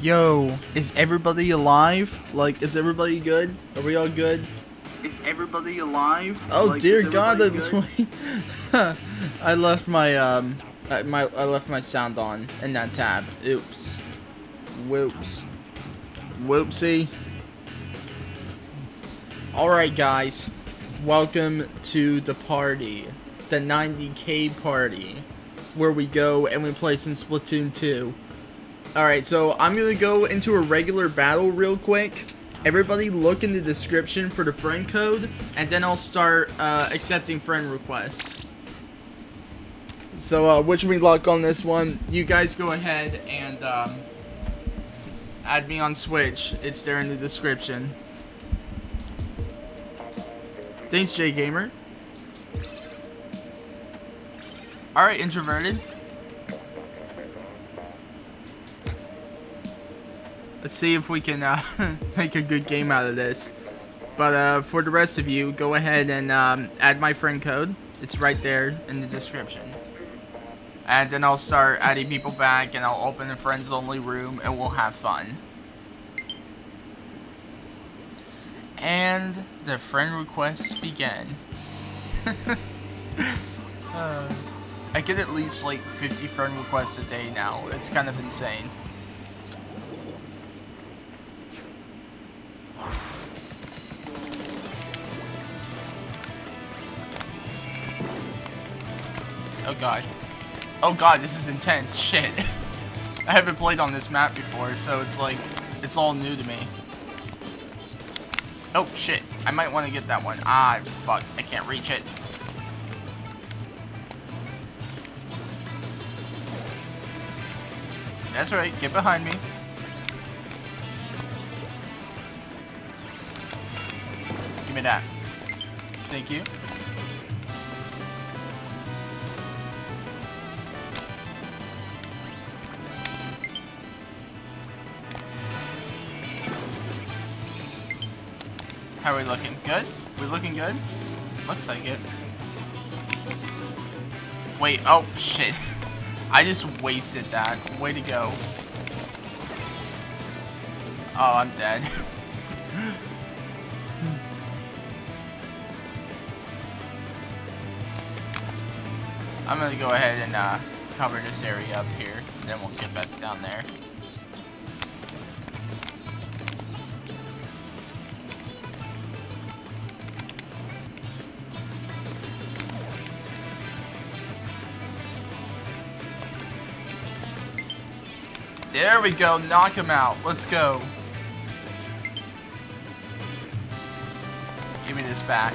Yo, is everybody alive? Like, is everybody good? Are we all good? Is everybody alive? Oh like, dear God! That's why I left my um, I, my I left my sound on in that tab. Oops. Whoops. Whoopsie. All right, guys. Welcome to the party, the 90k party, where we go and we play some Splatoon 2. Alright, so I'm gonna go into a regular battle real quick. Everybody look in the description for the friend code, and then I'll start uh, accepting friend requests. So, uh, which we luck on this one? You guys go ahead and um, add me on Switch. It's there in the description. Thanks, J Gamer. Alright, introverted. Let's see if we can uh, make a good game out of this. But uh, for the rest of you, go ahead and um, add my friend code. It's right there in the description. And then I'll start adding people back and I'll open a friends only room and we'll have fun. And the friend requests begin. uh, I get at least like 50 friend requests a day now. It's kind of insane. Oh god. Oh god, this is intense. Shit. I haven't played on this map before, so it's like, it's all new to me. Oh, shit. I might want to get that one. Ah, fuck. I can't reach it. That's right. Get behind me. Give me that. Thank you. How are we looking? Good? We looking good? Looks like it. Wait, oh, shit. I just wasted that. Way to go. Oh, I'm dead. I'm gonna go ahead and uh, cover this area up here, then we'll get back down there. There we go, knock him out. Let's go. Give me this back.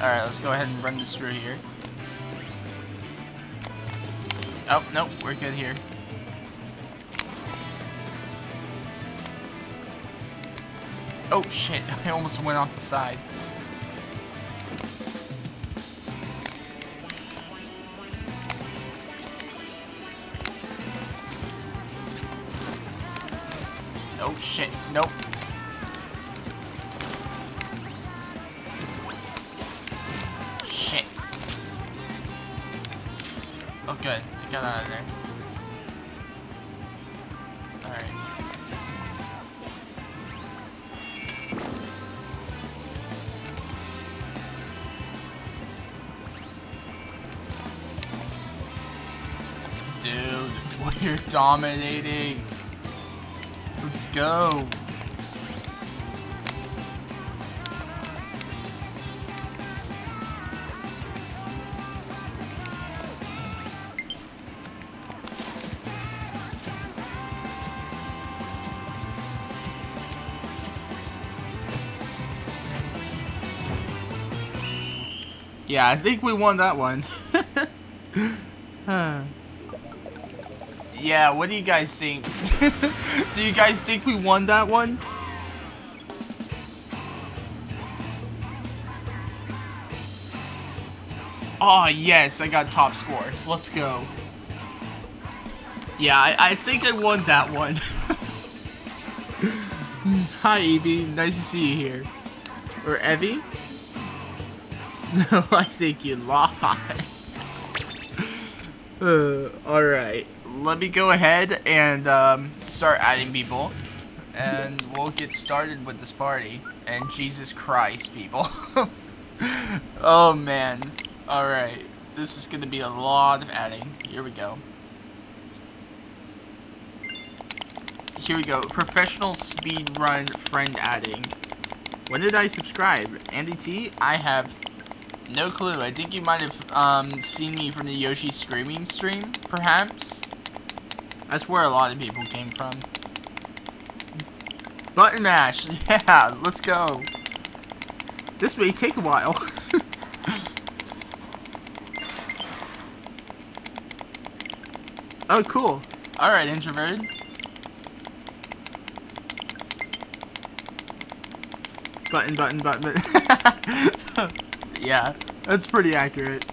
Alright, let's go ahead and run this through here. Oh, nope, we're good here. Oh shit, I almost went off the side. Oh shit, nope. Dominating. Let's go. Yeah, I think we won that one. Huh. Yeah, what do you guys think? do you guys think we won that one? Oh, yes, I got top score. Let's go. Yeah, I, I think I won that one. Hi, Evie. Nice to see you here. Or Evie? No, I think you lost. uh, Alright. Let me go ahead and um, start adding people. And we'll get started with this party. And Jesus Christ, people. oh, man. Alright. This is going to be a lot of adding. Here we go. Here we go. Professional speed run friend adding. When did I subscribe? Andy T? I have no clue. I think you might have um, seen me from the Yoshi Screaming stream, perhaps. That's where a lot of people came from. Button mash. Yeah, let's go. This may take a while. oh, cool. Alright, introverted. Button, button, button, button. yeah, that's pretty accurate.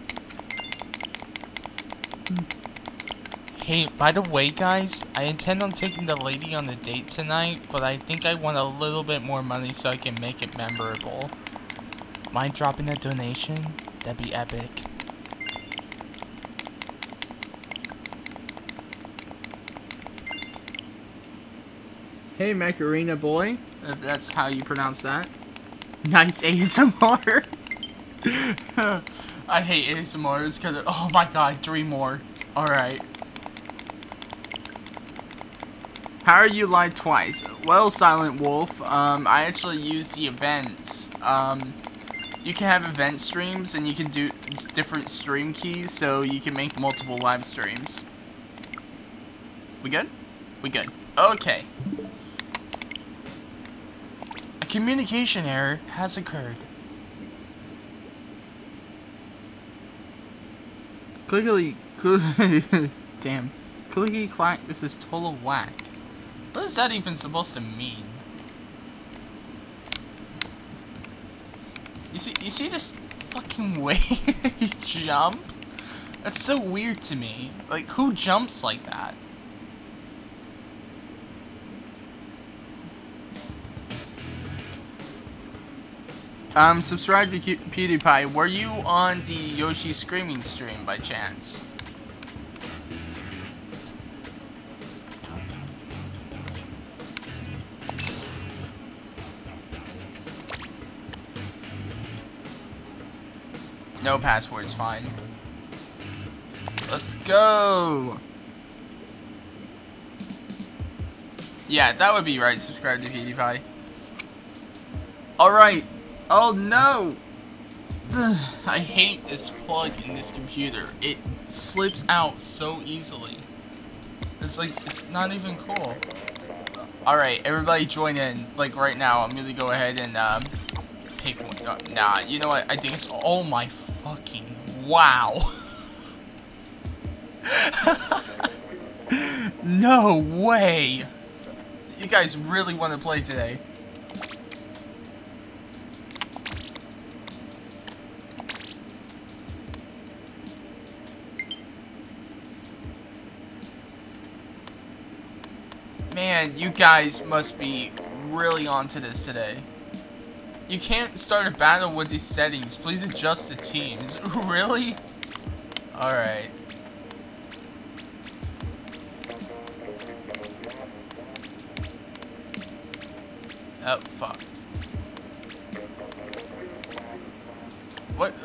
Hey, by the way, guys, I intend on taking the lady on a date tonight, but I think I want a little bit more money so I can make it memorable. Mind dropping a donation? That'd be epic. Hey, Macarena boy, if that's how you pronounce that. Nice ASMR. I hate ASMR. It's kind of. Oh my god, three more. Alright. How are you live twice? Well, Silent Wolf, um, I actually use the events. Um, you can have event streams and you can do different stream keys so you can make multiple live streams. We good? We good. Okay. A communication error has occurred. Clickily, cl damn. Clicky clack, this is total whack. What is that even supposed to mean? You see, you see this fucking way jump? That's so weird to me. Like, who jumps like that? Um, subscribe to PewDiePie. Were you on the Yoshi Screaming stream by chance? No password's fine. Let's go! Yeah, that would be right. Subscribe to PewDiePie. Alright. Oh no! I hate this plug in this computer. It slips out so easily. It's like, it's not even cool. Alright, everybody join in. Like right now, I'm gonna go ahead and um, pick one. Nah, you know what? I think it's, oh my fucking, wow. no way. You guys really want to play today. Man, you guys must be really onto this today. You can't start a battle with these settings. Please adjust the teams. really? Alright. Oh, fuck. What?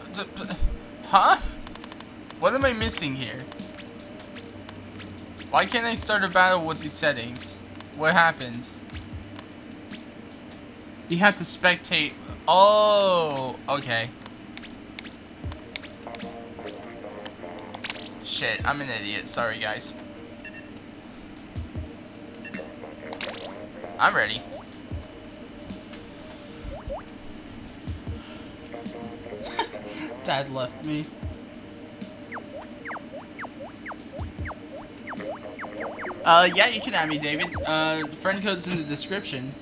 Huh? What am I missing here? Why can't I start a battle with these settings? What happened? You have to spectate. Oh, okay. Shit, I'm an idiot. Sorry, guys. I'm ready. Dad left me. Uh, yeah, you can add me, David. Uh, friend code's in the description.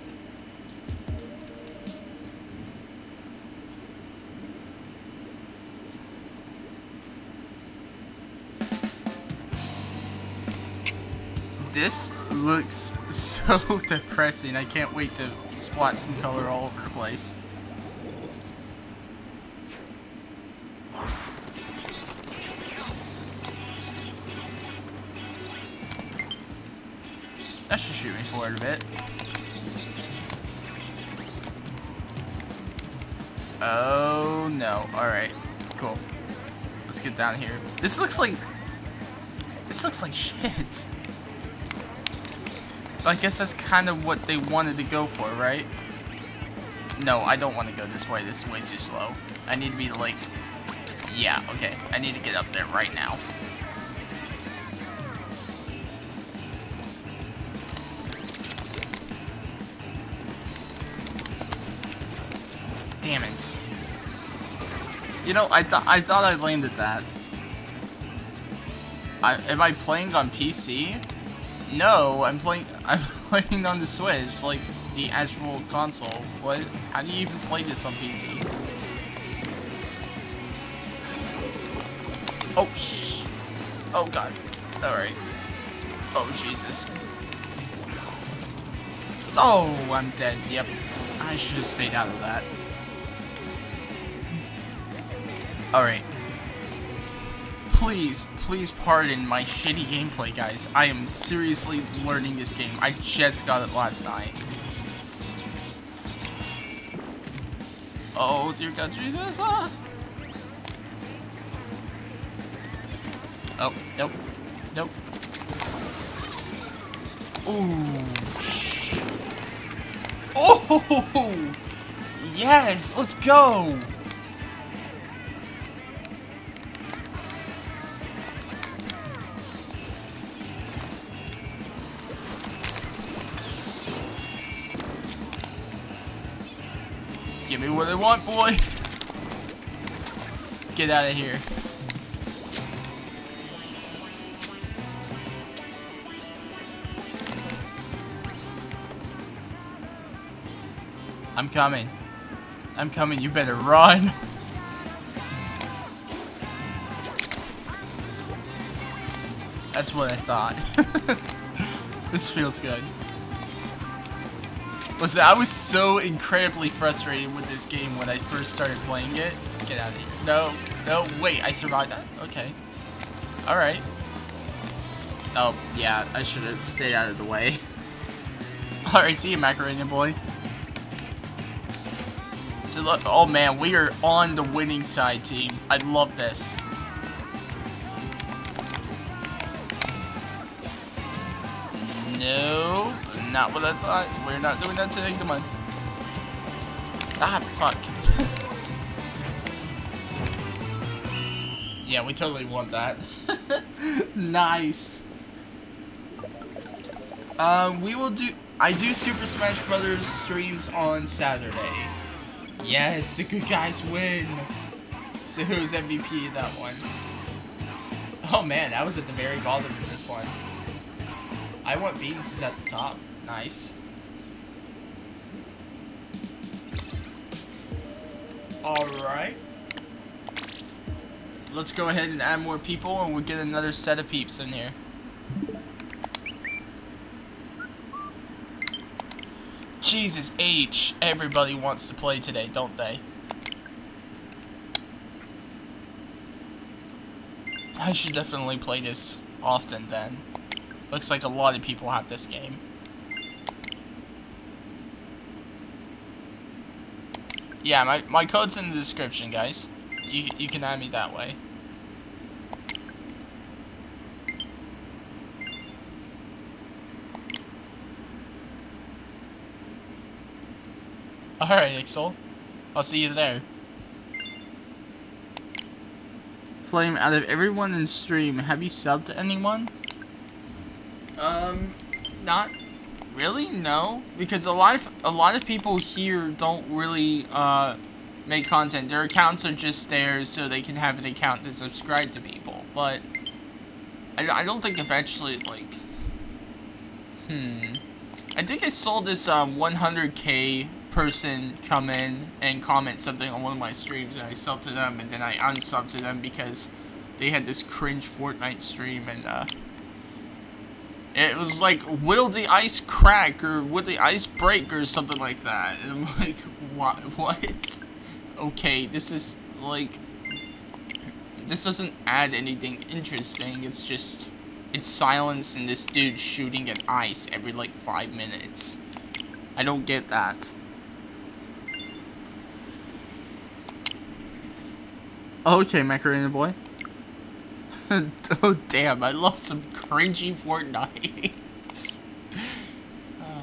This looks so depressing. I can't wait to spot some color all over the place. That should shoot me forward a bit. Oh no. Alright. Cool. Let's get down here. This looks like... This looks like shit. But I guess that's kind of what they wanted to go for, right? No, I don't want to go this way. This is way too slow. I need to be like... Yeah, okay. I need to get up there right now. Damn it. You know, I thought I thought I landed that. I, am I playing on PC? No, I'm playing. I'm playing on the Switch, like the actual console. What? How do you even play this on PC? Oh shh. Oh god. All right. Oh Jesus. Oh, I'm dead. Yep. I should have stayed out of that. Alright. Please, please pardon my shitty gameplay, guys. I am seriously learning this game. I just got it last night. Oh, dear God, Jesus. Ah. Oh, nope. Nope. Ooh. Oh! Yes, let's go! Give me what I want, boy. Get out of here. I'm coming. I'm coming. You better run. That's what I thought. this feels good. Listen, I was so incredibly frustrated with this game when I first started playing it. Get out of here. No, no, wait, I survived that? Okay. Alright. Oh, yeah, I should have stayed out of the way. Alright, see you, Macarena Boy. So look, oh man, we are on the winning side, team. I love this. Not what I thought. We're not doing that today. Come on. Ah, fuck. yeah, we totally want that. nice. Um, we will do. I do Super Smash Brothers streams on Saturday. Yes, the good guys win. So who's MVP that one? Oh man, that was at the very bottom of this one. I want Beans is at the top. Nice. Alright. Let's go ahead and add more people and we'll get another set of peeps in here. Jesus H, everybody wants to play today, don't they? I should definitely play this often then. Looks like a lot of people have this game. Yeah, my, my code's in the description, guys. You, you can add me that way. Alright, Ixel. I'll see you there. Flame, out of everyone in stream, have you subbed to anyone? Um, not really, no. Because a lot of a lot of people here don't really uh make content. Their accounts are just there so they can have an account to subscribe to people. But I, I don't think eventually like hmm. I think I saw this um 100k person come in and comment something on one of my streams and I subbed to them and then I unsubbed to them because they had this cringe Fortnite stream and uh It was like, will the ice crack or would the ice break or something like that? And I'm like, what? What? Okay, this is like, this doesn't add anything interesting. It's just, it's silence and this dude shooting at ice every like five minutes. I don't get that. Okay, Macarena Boy. oh damn, I love some cringy Fortnite. uh.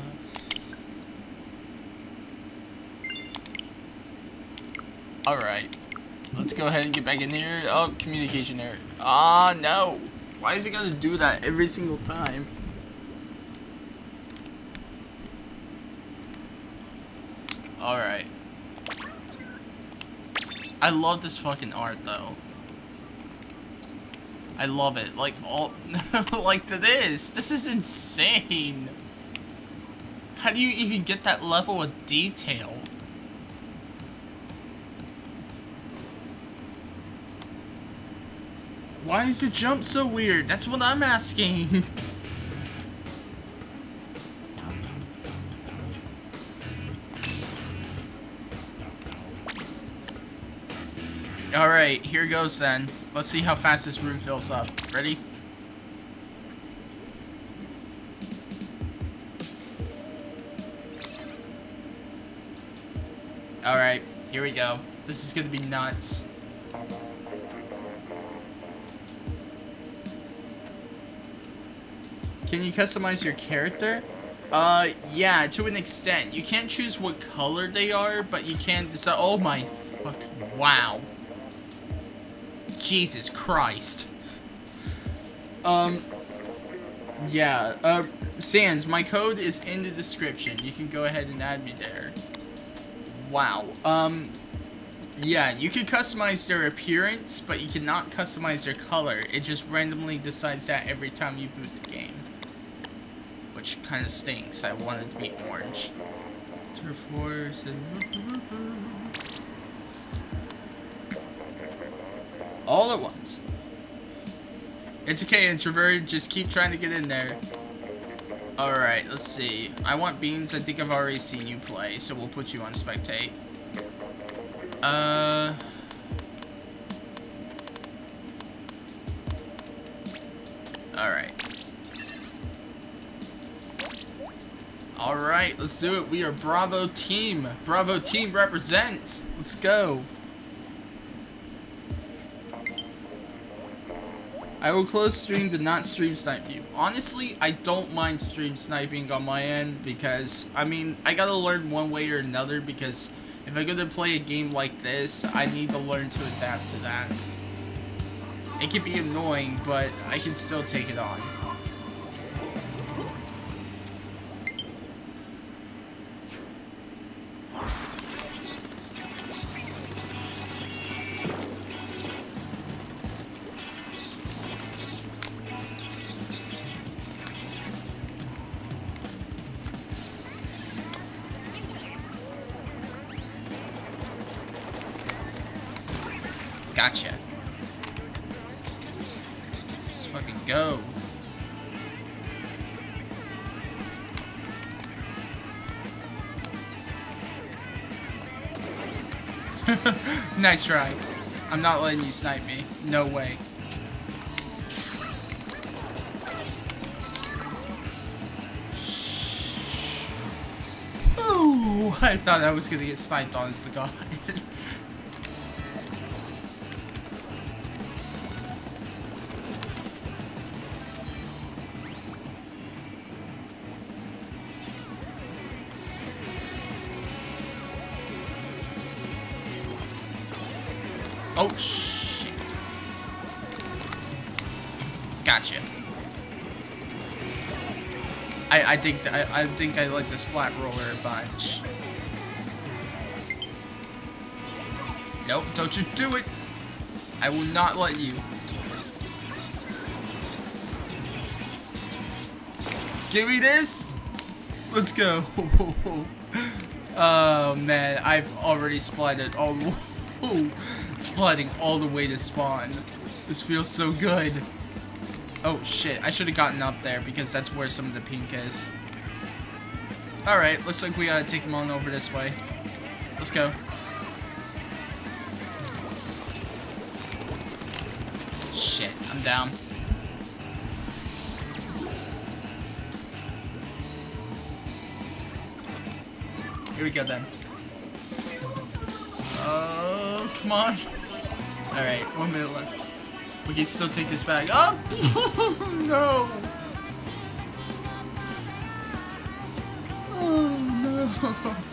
Alright. Let's go ahead and get back in here. Oh, communication error. Ah, no. Why is it gonna do that every single time? Alright. I love this fucking art though. I love it. Like all like this. This is insane. How do you even get that level of detail? Why is the jump so weird? That's what I'm asking. Alright, here goes then. Let's see how fast this room fills up. Ready? Alright, here we go. This is gonna be nuts. Can you customize your character? Uh, yeah, to an extent. You can't choose what color they are, but you can decide- Oh my wow. Jesus Christ. Um, yeah, uh, Sans, my code is in the description. You can go ahead and add me there. Wow. Um, yeah, you can customize their appearance, but you cannot customize their color. It just randomly decides that every time you boot the game. Which kind of stinks. I wanted to be orange. Turf Force and... all at once. It's okay, introvert. Just keep trying to get in there. Alright, let's see. I want Beans. I think I've already seen you play, so we'll put you on spectate. Uh... Alright. Alright, let's do it. We are Bravo Team. Bravo Team represent. Let's go. I will close stream to not stream snipe you. Honestly, I don't mind stream sniping on my end because, I mean, I gotta learn one way or another because if I'm gonna play a game like this, I need to learn to adapt to that. It can be annoying, but I can still take it on. Nice try. I'm not letting you snipe me. No way. Ooh, I thought I was gonna get sniped honest to God. Think I, I think I like the splat roller a bunch. Nope, don't you do it! I will not let you. Give me this! Let's go. oh man, I've already splatted all Splitting all the way to spawn. This feels so good. Oh shit, I should have gotten up there because that's where some of the pink is. Alright, looks like we gotta take him on over this way. Let's go. Shit, I'm down. Here we go then. Oh, come on. Alright, one minute left. We can still take this back. Oh! no! Oh, no.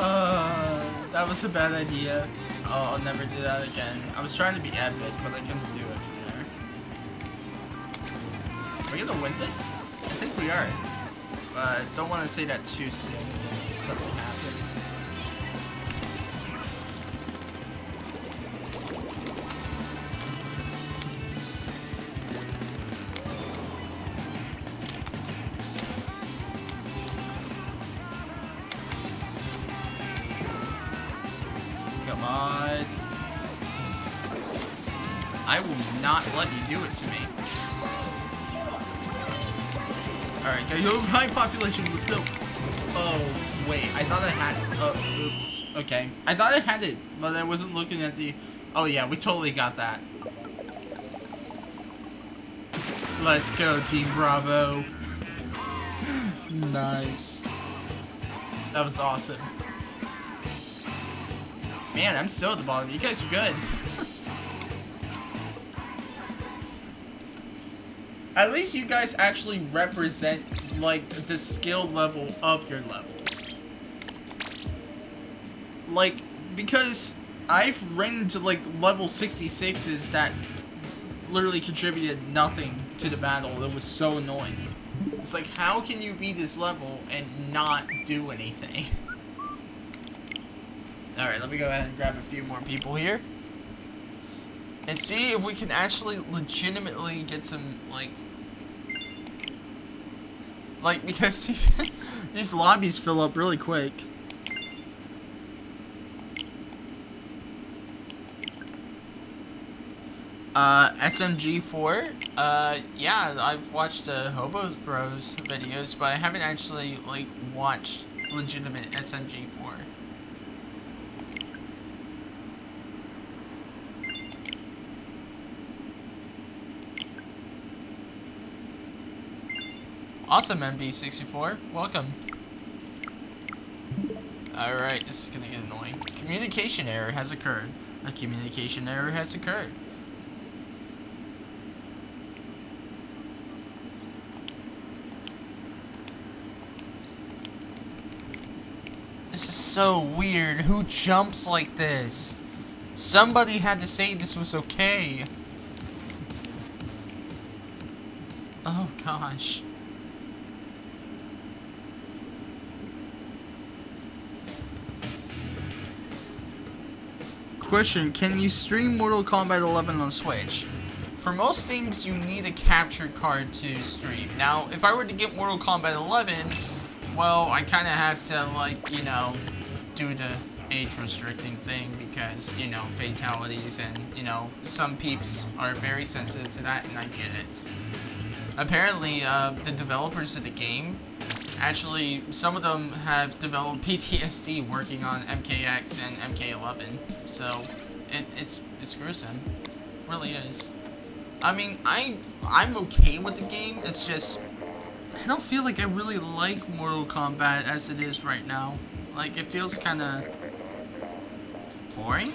Uh, that was a bad idea. Oh, I'll never do that again. I was trying to be epic, but I couldn't do it from there. Are we gonna win this? I think we are. But I don't want to say that too soon. Something happen. Come on. I will not let you do it to me. Alright, go yo, high population, let's go. Oh, wait, I thought I had, oh, oops, okay. I thought I had it, but I wasn't looking at the, oh yeah, we totally got that. Let's go, Team Bravo. Nice. That was awesome. Man, I'm still at the bottom. You guys are good. at least you guys actually represent, like, the skill level of your levels. Like, because I've ran into, like, level 66s that literally contributed nothing to the battle. It was so annoying. It's like, how can you be this level and not do anything? Alright, let me go ahead and grab a few more people here. And see if we can actually legitimately get some, like... Like, because these lobbies fill up really quick. Uh, SMG4, uh, yeah, I've watched uh, Hobos Bros videos, but I haven't actually, like, watched legitimate SMG4. Awesome, MB64. Welcome. Alright, this is gonna get annoying. Communication error has occurred. A communication error has occurred. This is so weird. Who jumps like this? Somebody had to say this was okay. Oh gosh. Question, can you stream Mortal Kombat 11 on Switch? For most things, you need a capture card to stream. Now, if I were to get Mortal Kombat 11, well, I kind of have to, like, you know, do the age restricting thing because, you know, fatalities and, you know, some peeps are very sensitive to that and I get it. Apparently, uh, the developers of the game, actually, some of them have developed PTSD working on MKX and MK11. So, it, it's, it's gruesome. Really is. I mean, I, I'm okay with the game, it's just, I don't feel like I really like Mortal Kombat as it is right now. Like, it feels kind of boring?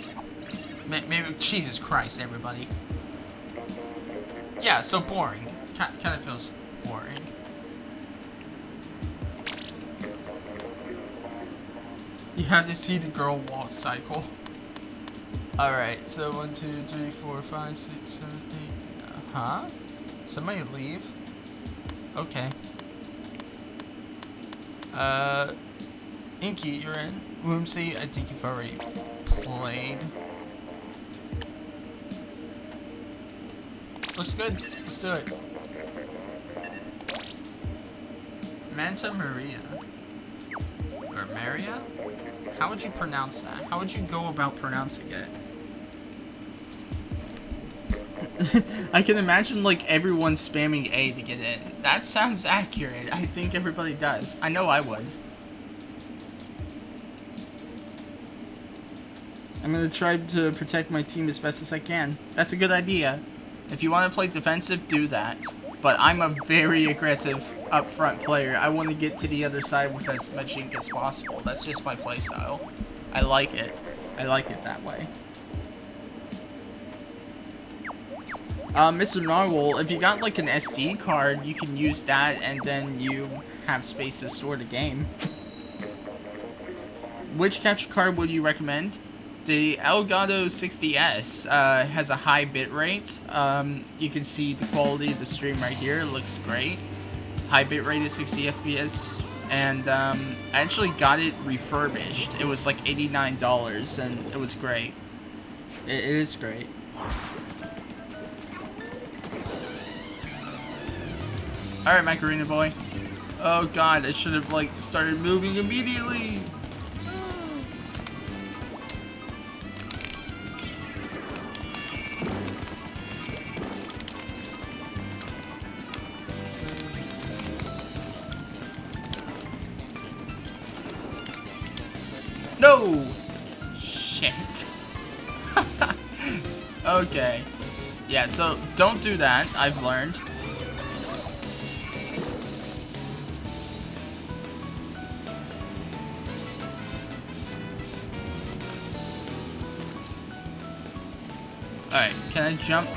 Maybe, Jesus Christ, everybody. Yeah, so boring. Kind of feels boring. You have to see the girl walk cycle. Alright, so one, two, three, four, five, six, seven, eight. Uh, huh? Somebody leave? Okay. Uh, Inky, you're in. Woomsy, I think you've already played. Looks good. Let's do it. Manta Maria. Or Maria? How would you pronounce that? How would you go about pronouncing it? I can imagine like everyone spamming A to get in. That sounds accurate. I think everybody does. I know I would. I'm gonna try to protect my team as best as I can. That's a good idea. If you want to play defensive, do that. But I'm a very aggressive upfront player. I want to get to the other side with as much ink as possible. That's just my playstyle. I like it. I like it that way. Uh, Mr. Narwhal, if you got like an SD card, you can use that and then you have space to store the game. Which capture card would you recommend? The Elgato 60S uh, has a high bitrate. Um, you can see the quality of the stream right here. It looks great. High bitrate is 60 FPS. And um, I actually got it refurbished. It was like $89 and it was great. it, it is great. Alright, Macarena Boy. Oh god, I should have like started moving immediately. No! Shit. okay. Yeah, so don't do that, I've learned. Alright, can I jump?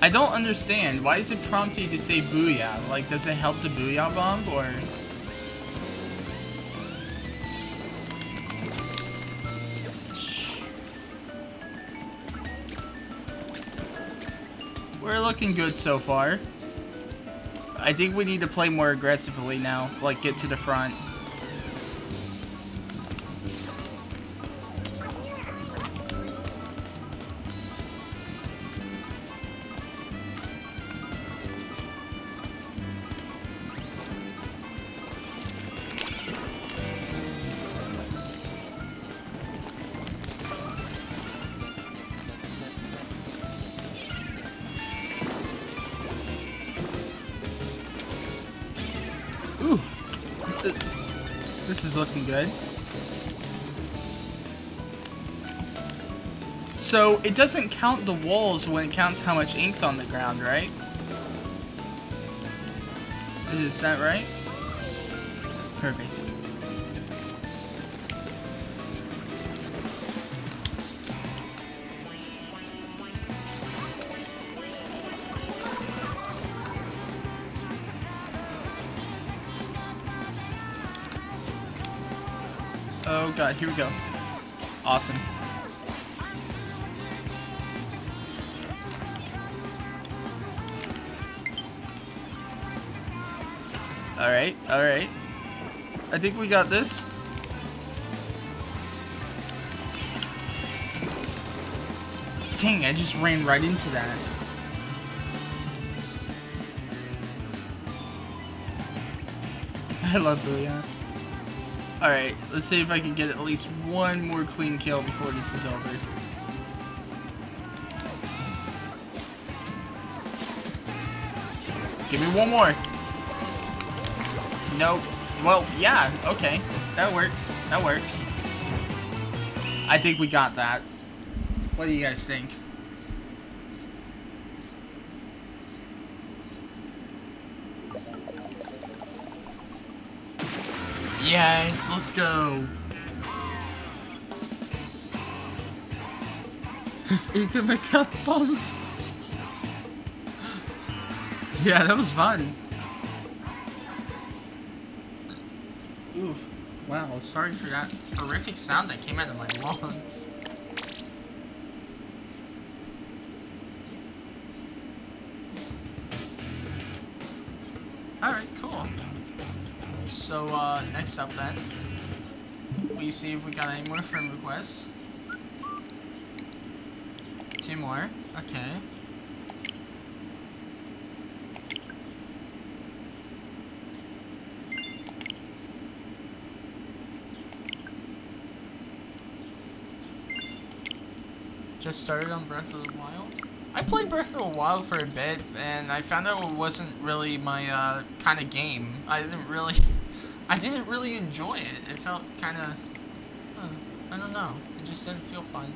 I don't understand. Why is it prompting to say booyah? Like, does it help the booyah bomb, or... We're looking good so far. I think we need to play more aggressively now. Like, get to the front. It doesn't count the walls when it counts how much ink's on the ground, right? Is that right? Perfect. Oh god, here we go. Awesome. Alright, alright. I think we got this. Dang, I just ran right into that. I love Booyah. Alright, let's see if I can get at least one more clean kill before this is over. Give me one more. Nope. Well, yeah, okay. That works. That works. I think we got that. What do you guys think? Yes, let's go. There's ink in my cat bombs. yeah, that was fun. Wow, sorry for that horrific sound that came out of my lungs. Alright, cool. So, uh, next up then, we see if we got any more friend requests. Two more, okay. Just started on Breath of the Wild. I played Breath of the Wild for a bit, and I found out it wasn't really my uh, kind of game. I didn't really, I didn't really enjoy it. It felt kind of, uh, I don't know. It just didn't feel fun.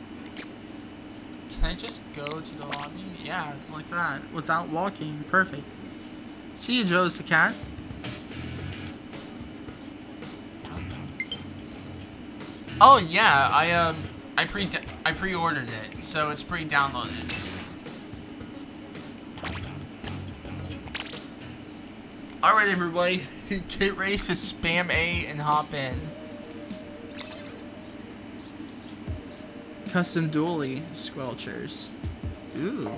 Can I just go to the lobby? Yeah, like that, without walking. Perfect. See you, Joe's the cat. Oh yeah, I um, I pre I pre-ordered it, so it's pre-downloaded. All right, everybody, get ready to spam A and hop in. Custom Dualie Squelchers. Ooh.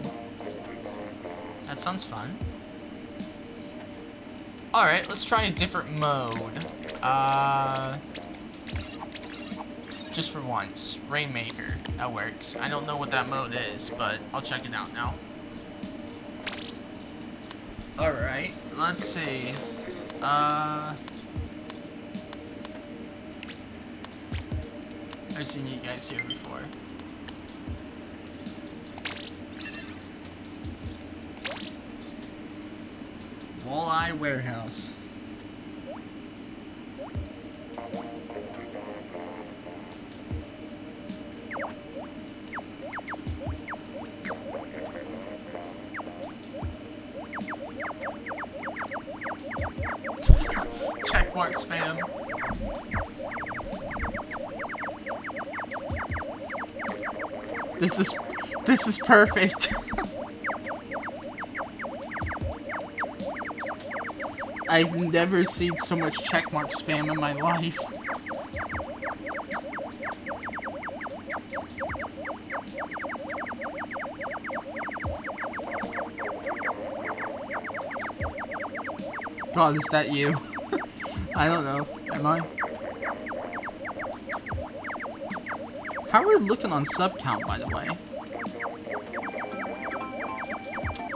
That sounds fun. Alright, let's try a different mode. Uh, just for once. Rainmaker. That works. I don't know what that mode is, but I'll check it out now. Alright, let's see. Uh... I've seen you guys here before. Walleye Warehouse. Spam. This is this is perfect. I've never seen so much checkmark spam in my life. God, is that you? I don't know. Am I? How are we looking on sub count, by the way?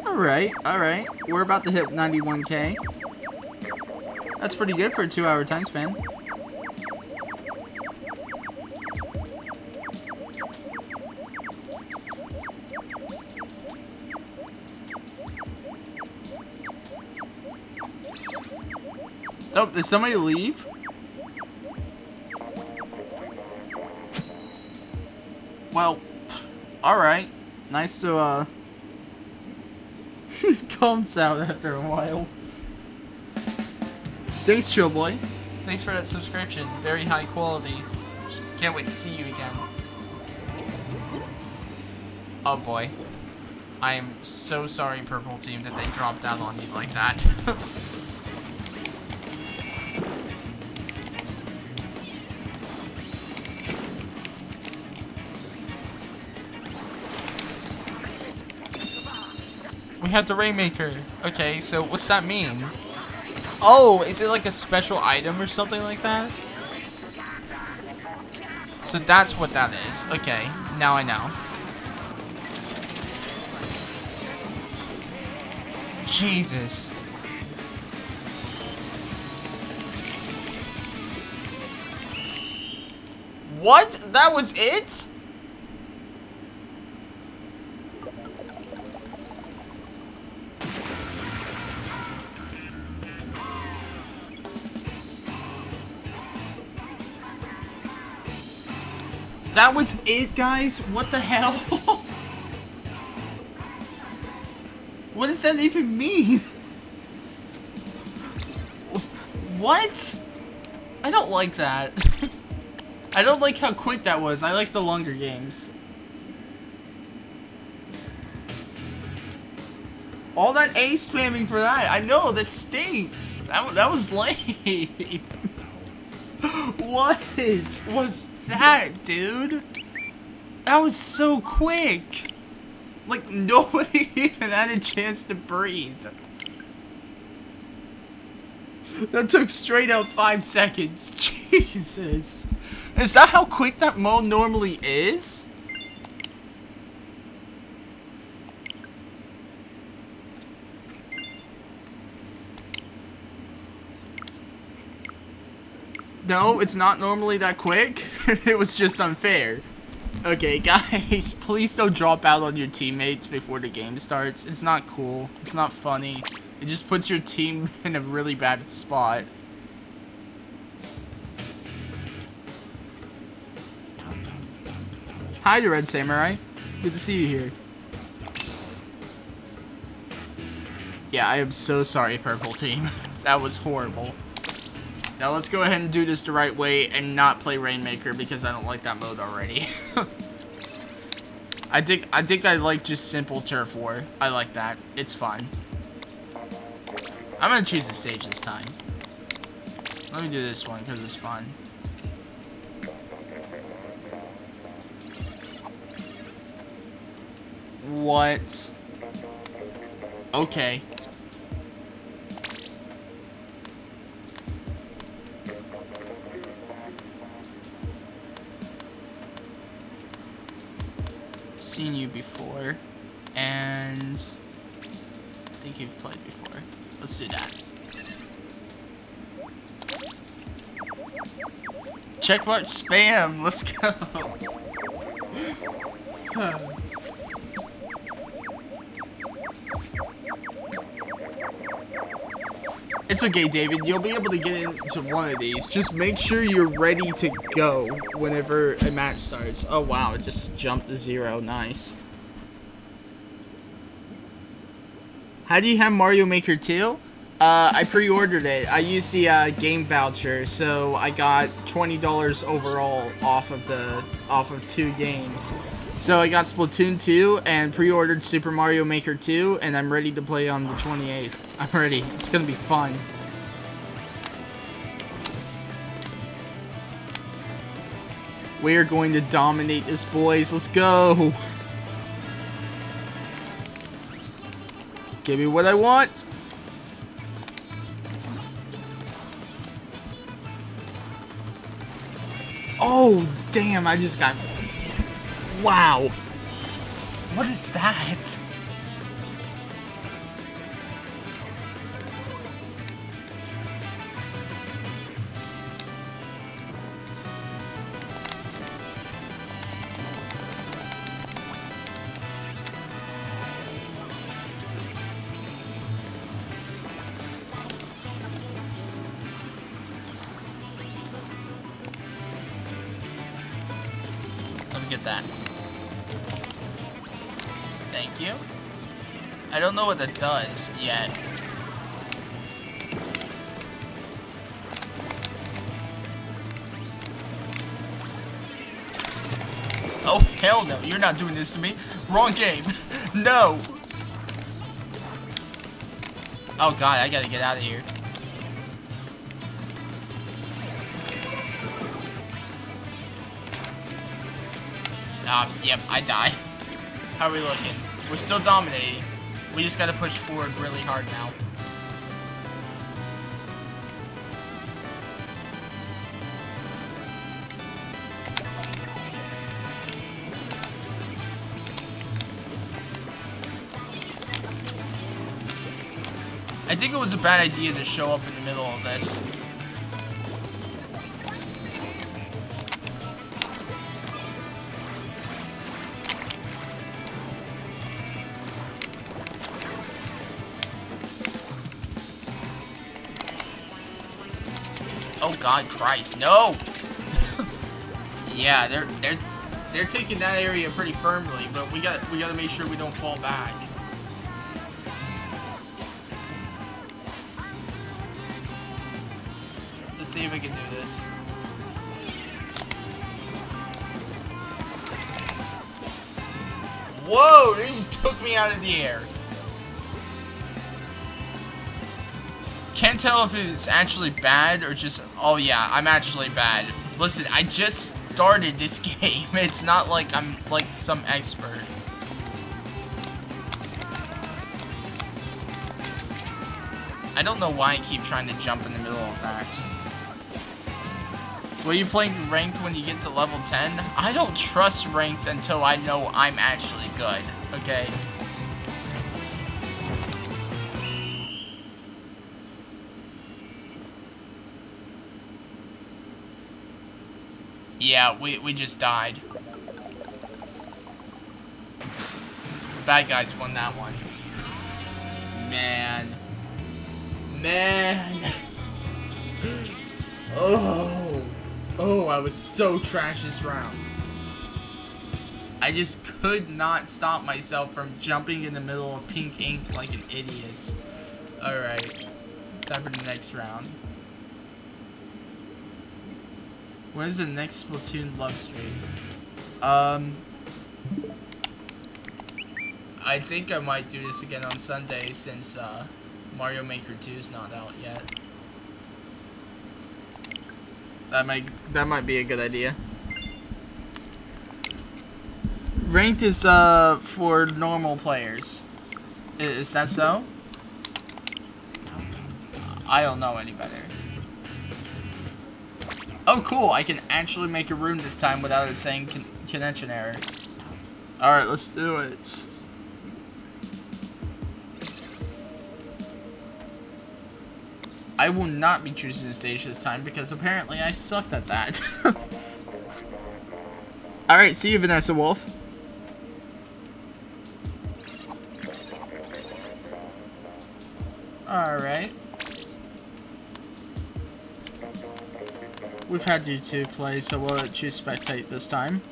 Alright, alright. We're about to hit 91k. That's pretty good for a two hour time span. Oh, did somebody leave? Well, alright. Nice to, uh... calms out after a while. Thanks, chill boy. Thanks for that subscription. Very high quality. Can't wait to see you again. Oh boy. I am so sorry, Purple Team, that they dropped out on you like that. have the Rainmaker. Okay, so what's that mean? Oh, is it like a special item or something like that? So that's what that is. Okay, now I know. Jesus. What? That was it? That was it, guys? What the hell? what does that even mean? what? I don't like that. I don't like how quick that was. I like the longer games. All that A spamming for that. I know, that stinks. That, that was lame. what was that, dude? That was so quick. Like, nobody even had a chance to breathe. That took straight out five seconds. Jesus. Is that how quick that mode normally is? No, it's not normally that quick. it was just unfair. Okay, guys, please don't drop out on your teammates before the game starts. It's not cool. It's not funny. It just puts your team in a really bad spot. Hi, the Red Samurai. Good to see you here. Yeah, I am so sorry, Purple Team. that was horrible. Now let's go ahead and do this the right way and not play Rainmaker because I don't like that mode already. I think I think I like just simple turf war. I like that. It's fun. I'm gonna choose the stage this time. Let me do this one because it's fun. What? Okay. Seen you before, and I think you've played before. Let's do that. Checkmark spam. Let's go. It's okay, David. You'll be able to get into one of these. Just make sure you're ready to go whenever a match starts. Oh, wow. It just jumped to zero. Nice. How do you have Mario Maker 2? Uh, I pre-ordered it. I used the uh, game voucher, so I got $20 overall off of the off of two games. So I got Splatoon 2 and pre-ordered Super Mario Maker 2, and I'm ready to play on the 28th. I'm ready. It's gonna be fun. We are going to dominate this, boys. Let's go. Give me what I want. Oh, damn, I just got Wow. What is that? Know what that does yet. Oh, hell no. You're not doing this to me. Wrong game. no. Oh, God. I gotta get out of here. Um, yep, I die. How are we looking? We're still dominating. We just gotta push forward really hard now. I think it was a bad idea to show up in the middle of this. God, Christ, no! yeah, they're they're they're taking that area pretty firmly, but we got we got to make sure we don't fall back. Let's see if we can do this. Whoa! They just took me out of the air. Can't tell if it's actually bad or just, oh yeah, I'm actually bad. Listen, I just started this game. It's not like I'm like some expert. I don't know why I keep trying to jump in the middle of that. Will you play ranked when you get to level 10? I don't trust ranked until I know I'm actually good, okay? yeah, we, we just died. The bad guys won that one. Man. Man. oh. Oh, I was so trash this round. I just could not stop myself from jumping in the middle of pink ink like an idiot. Alright. Time for the next round. When is the next Splatoon love stream? Um, I think I might do this again on Sunday since uh, Mario Maker 2 is not out yet. That might that might be a good idea. Ranked is uh for normal players. Is that so? I don't know any better. Oh, cool! I can actually make a room this time without it saying con connection error. Alright, let's do it. I will not be choosing the stage this time because apparently I sucked at that. Alright, see you, Vanessa Wolf. Alright. We've had you two play, so we'll let you spectate this time.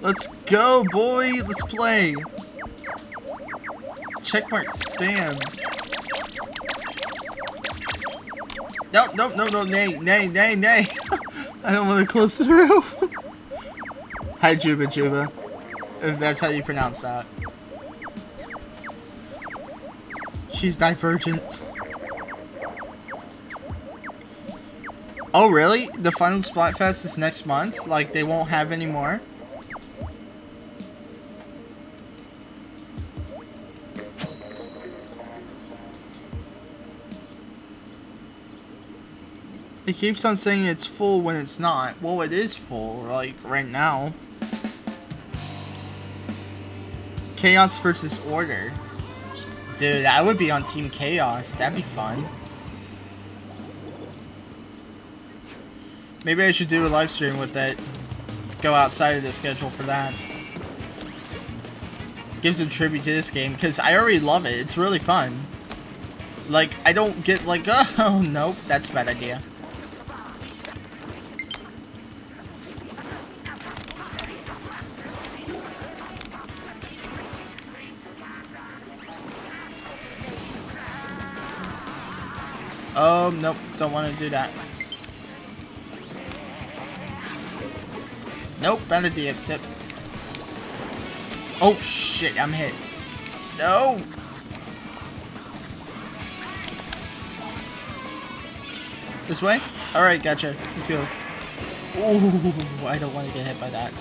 Let's go, boy! Let's play! Checkmark spam. No, no, no, no, nay, nay, nay, nay. I don't want to close the roof! Hi, Juba Juba. If that's how you pronounce that. She's divergent. Oh, really? The final Splatfest is next month? Like, they won't have any more? It keeps on saying it's full when it's not. Well, it is full, like, right now. Chaos versus Order. Dude, I would be on Team Chaos. That'd be fun. Maybe I should do a live stream with it. Go outside of the schedule for that. Gives a tribute to this game, because I already love it. It's really fun. Like, I don't get like, oh, nope, that's a bad idea. Oh, nope, don't want to do that. Nope, bad idea. Tip. Oh, shit, I'm hit. No! This way? Alright, gotcha. Let's go. Ooh, I don't want to get hit by that.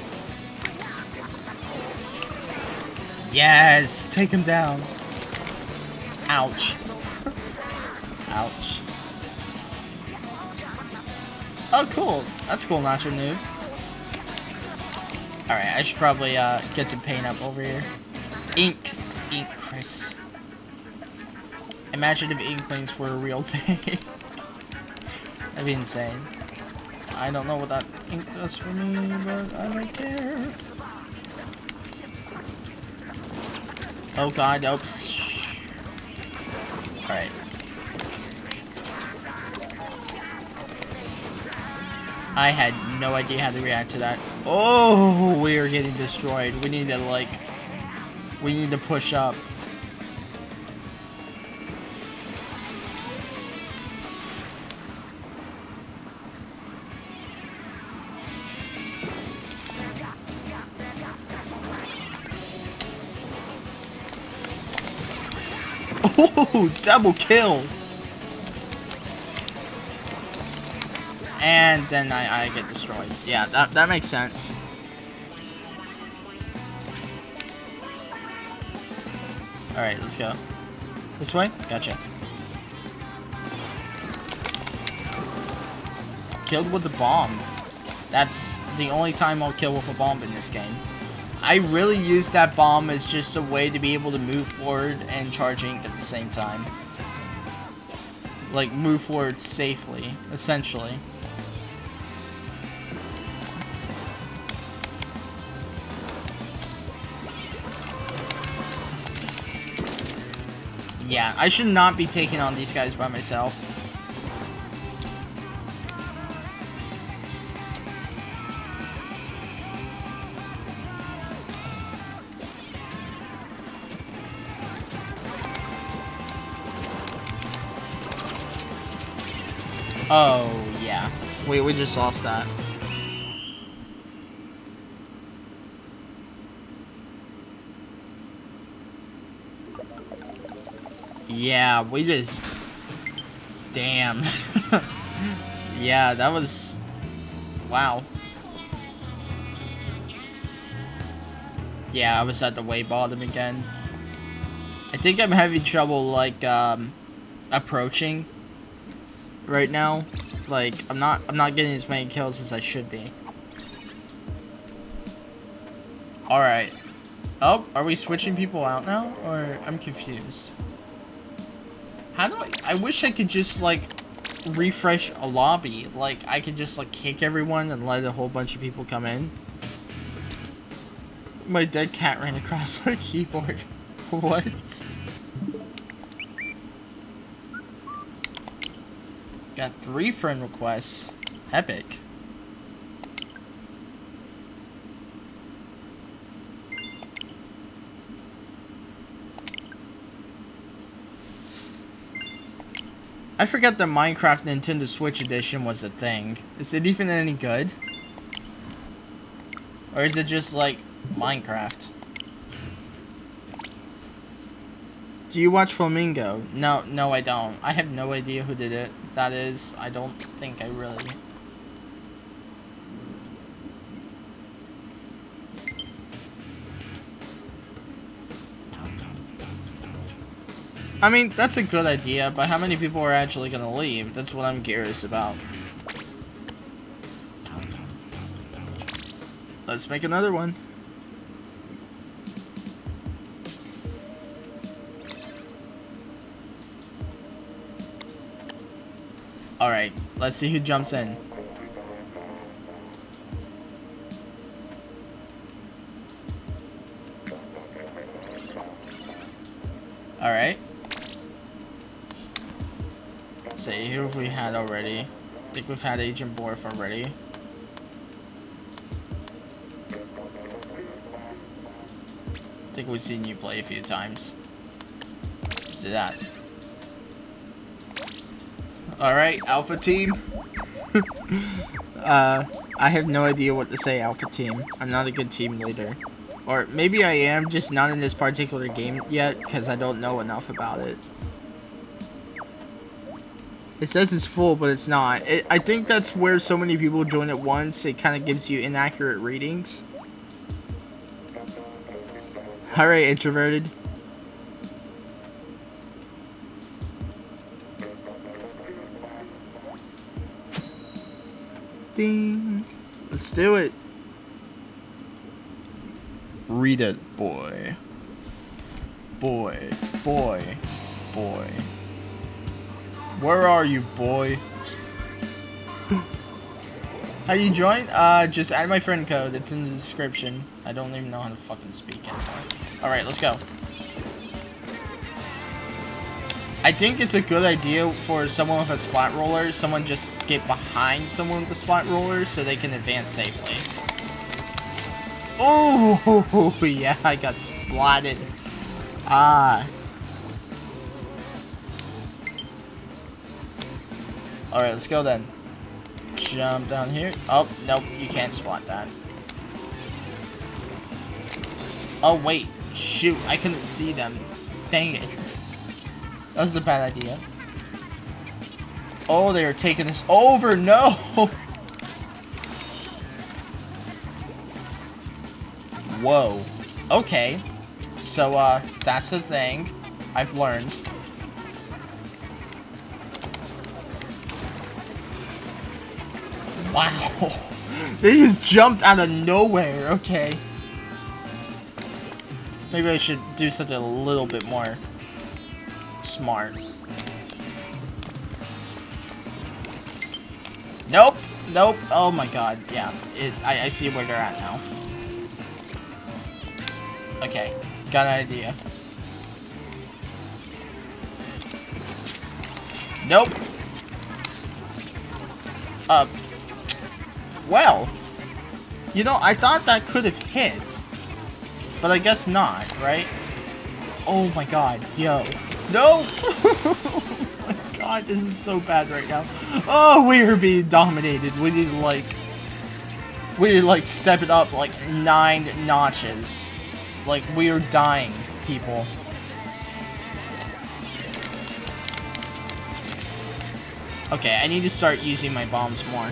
Yes! Take him down. Ouch. Ouch. Oh, cool. That's cool, Nacho Noob. Alright, I should probably uh, get some paint up over here. Ink. It's ink, Chris. Imagine if inklings were a real thing. That'd be insane. I don't know what that ink does for me, but I don't care. Oh god, oops. I had no idea how to react to that. Oh, we are getting destroyed. We need to, like, we need to push up. Oh, double kill. And then I, I get destroyed. Yeah, that, that makes sense. Alright, let's go. This way? Gotcha. Killed with the bomb. That's the only time I'll kill with a bomb in this game. I really use that bomb as just a way to be able to move forward and charge ink at the same time. Like, move forward safely, essentially. Yeah, I should not be taking on these guys by myself. Oh, yeah. Wait, we just lost that. Yeah, we just... Damn. yeah, that was... Wow. Yeah, I was at the way bottom again. I think I'm having trouble, like, um, approaching right now. Like, I'm not, I'm not getting as many kills as I should be. Alright. Oh, are we switching people out now? Or, I'm confused. How do I... I wish I could just, like, refresh a lobby. Like, I could just, like, kick everyone and let a whole bunch of people come in. My dead cat ran across my keyboard. what? Got three friend requests. Epic. I forgot the Minecraft Nintendo Switch Edition was a thing. Is it even any good? Or is it just like Minecraft? Do you watch Flamingo? No, no I don't. I have no idea who did it. That is, I don't think I really... I mean, that's a good idea, but how many people are actually gonna leave? That's what I'm curious about. Let's make another one. Alright, let's see who jumps in. Alright. See, who have we had already? I think we've had Agent Borf already. I think we've seen you play a few times. Let's do that. Alright, Alpha Team. uh, I have no idea what to say, Alpha Team. I'm not a good team leader. Or maybe I am, just not in this particular game yet, because I don't know enough about it. It says it's full, but it's not. It, I think that's where so many people join at once, it kind of gives you inaccurate readings. Alright, introverted. Ding. Let's do it. Read it, boy. Boy, boy, boy. Where are you, boy? How you join? Uh, just add my friend code. It's in the description. I don't even know how to fucking speak anymore. Alright, let's go. I think it's a good idea for someone with a splat roller, someone just get behind someone with a splat roller so they can advance safely. Oh, yeah, I got splatted. Ah. Alright, let's go then. Jump down here. Oh, nope, you can't spot that. Oh, wait. Shoot, I couldn't see them. Dang it. That was a bad idea. Oh, they are taking us over. No! Whoa. Okay. So, uh, that's the thing I've learned. Wow. they just jumped out of nowhere. Okay. Maybe I should do something a little bit more smart. Nope. Nope. Oh my god. Yeah. It, I, I see where they're at now. Okay. Got an idea. Nope. Uh, well, you know, I thought that could have hit, but I guess not, right? Oh my god, yo. No! oh my god, this is so bad right now. Oh, we are being dominated. We need to, like, we need to, like, step it up, like, nine notches. Like, we are dying, people. Okay, I need to start using my bombs more.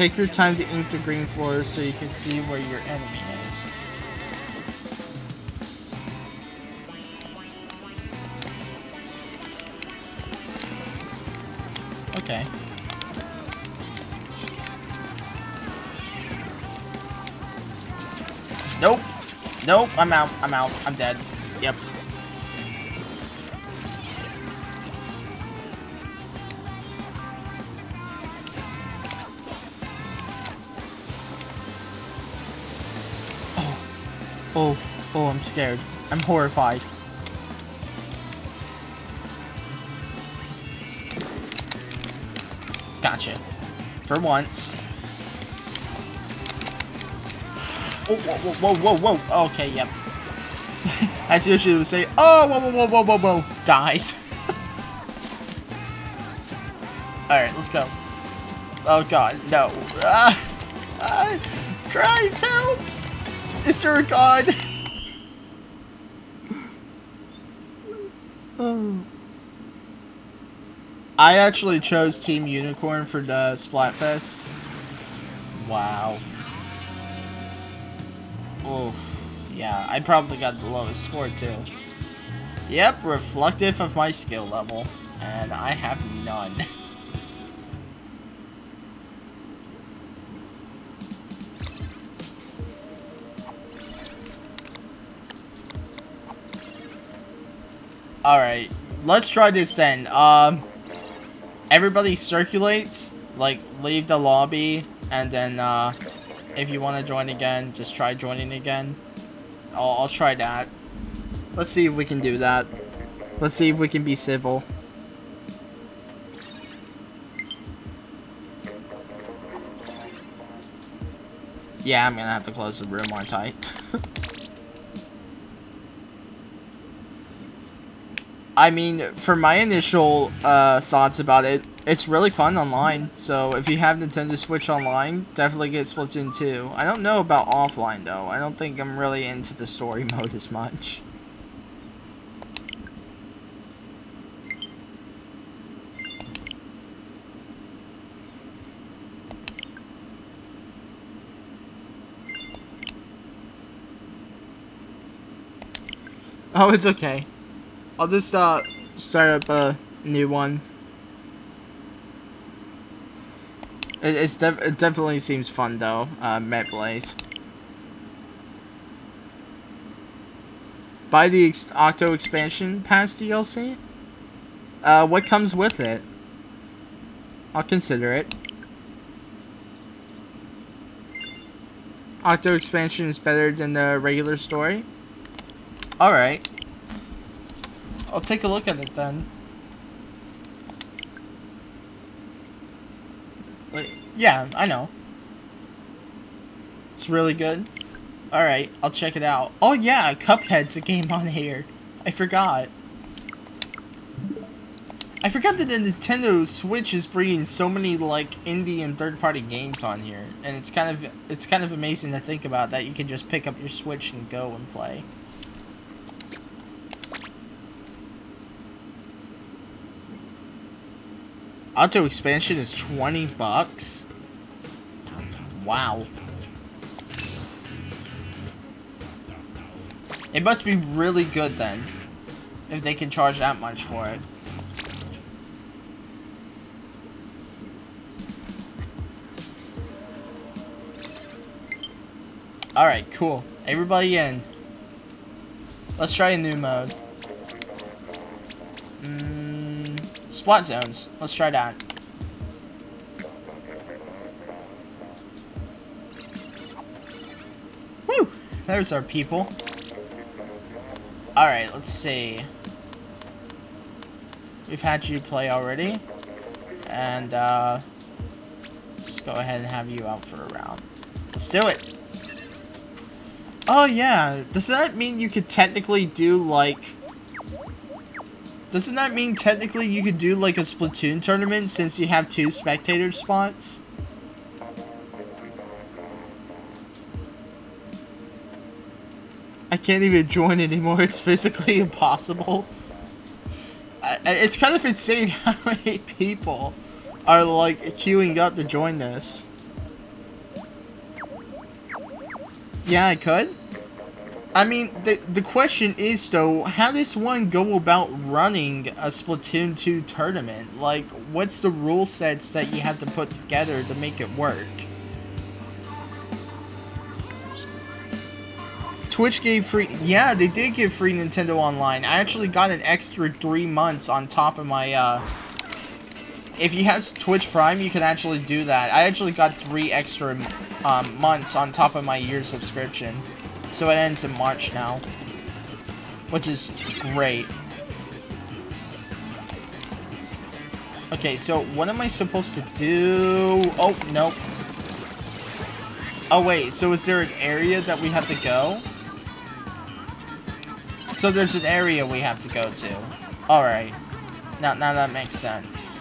Take your time to ink the green floor so you can see where your enemy is. Okay. Nope. Nope, I'm out. I'm out. I'm dead. Yep. Oh, oh, I'm scared. I'm horrified. Gotcha. For once. Oh, whoa, whoa, whoa, whoa, whoa. Okay, yep. As usually would say, oh, whoa, whoa, whoa, whoa, whoa, whoa. Dies. Alright, let's go. Oh god, no. Ah, ah, Christ, help! Is there a god? oh. I actually chose Team Unicorn for the Splatfest. Wow. Oof. Yeah, I probably got the lowest score too. Yep, reflective of my skill level. And I have none. Alright, let's try this then. Um, everybody circulate, like, leave the lobby, and then, uh, if you want to join again, just try joining again. I'll, I'll try that. Let's see if we can do that. Let's see if we can be civil. Yeah, I'm gonna have to close the room, aren't I? I mean, for my initial uh, thoughts about it, it's really fun online. So if you have Nintendo Switch Online, definitely get Splatoon 2. I don't know about offline though. I don't think I'm really into the story mode as much. Oh, it's okay. I'll just uh start up a new one. It, it's it definitely seems fun though. Uh, Met Blaze. Buy the ex Octo expansion pass DLC. Uh, what comes with it? I'll consider it. Octo expansion is better than the regular story. Alright. I'll take a look at it then. Wait, yeah, I know. It's really good. Alright, I'll check it out. Oh yeah, Cuphead's a game on here. I forgot. I forgot that the Nintendo Switch is bringing so many like indie and third-party games on here, and it's kind of it's kind of amazing to think about that you can just pick up your Switch and go and play. Octo expansion is 20 bucks. Wow. It must be really good then. If they can charge that much for it. Alright, cool. Everybody in. Let's try a new mode. Mm, splat zones. Let's try that. Woo! There's our people. Alright, let's see. We've had you play already. And, uh... Let's go ahead and have you out for a round. Let's do it! Oh, yeah. Does that mean you could technically do, like... Doesn't that mean technically you could do, like, a Splatoon tournament since you have two spectator spots? I can't even join anymore. It's physically impossible. I, it's kind of insane how many people are like queuing up to join this. Yeah, I could. I mean, the the question is though, how does one go about running a Splatoon 2 tournament? Like, what's the rule sets that you have to put together to make it work? Twitch gave free. Yeah, they did give free Nintendo Online. I actually got an extra three months on top of my. Uh, if you have Twitch Prime, you can actually do that. I actually got three extra um, months on top of my year subscription, so it ends in March now, which is great. Okay, so what am I supposed to do? Oh, nope. Oh, wait, so is there an area that we have to go? So there's an area we have to go to. Alright. Now, now that makes sense.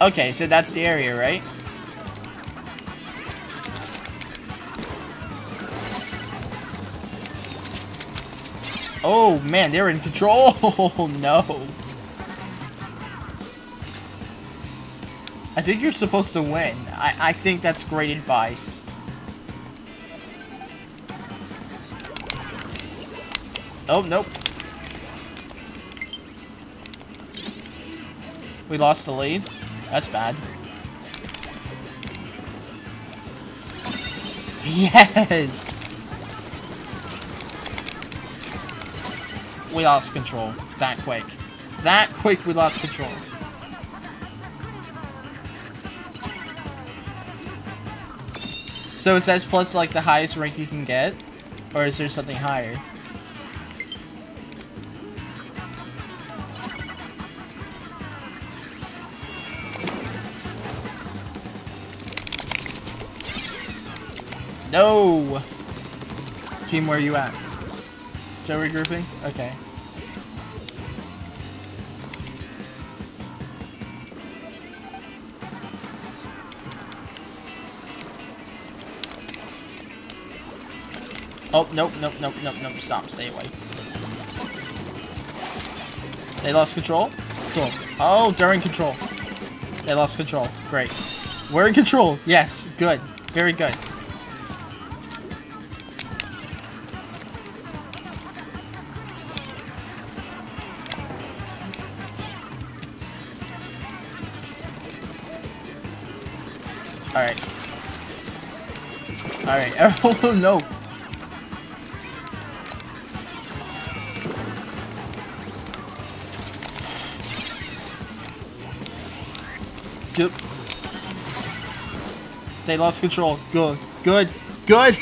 Okay, so that's the area, right? Oh, man, they're in control! No. I think you're supposed to win. I, I think that's great advice. Oh, nope. We lost the lead. That's bad. Yes! We lost control. That quick. That quick we lost control. So it says plus like the highest rank you can get? Or is there something higher? No! Team, where are you at? Still regrouping? Okay. Oh, nope, nope, nope, nope, nope. Stop. Stay away. They lost control? Cool. Oh, they're in control. They lost control. Great. We're in control. Yes. Good. Very good. Alright. Oh, no. Yep. They lost control. Good. Good. Good!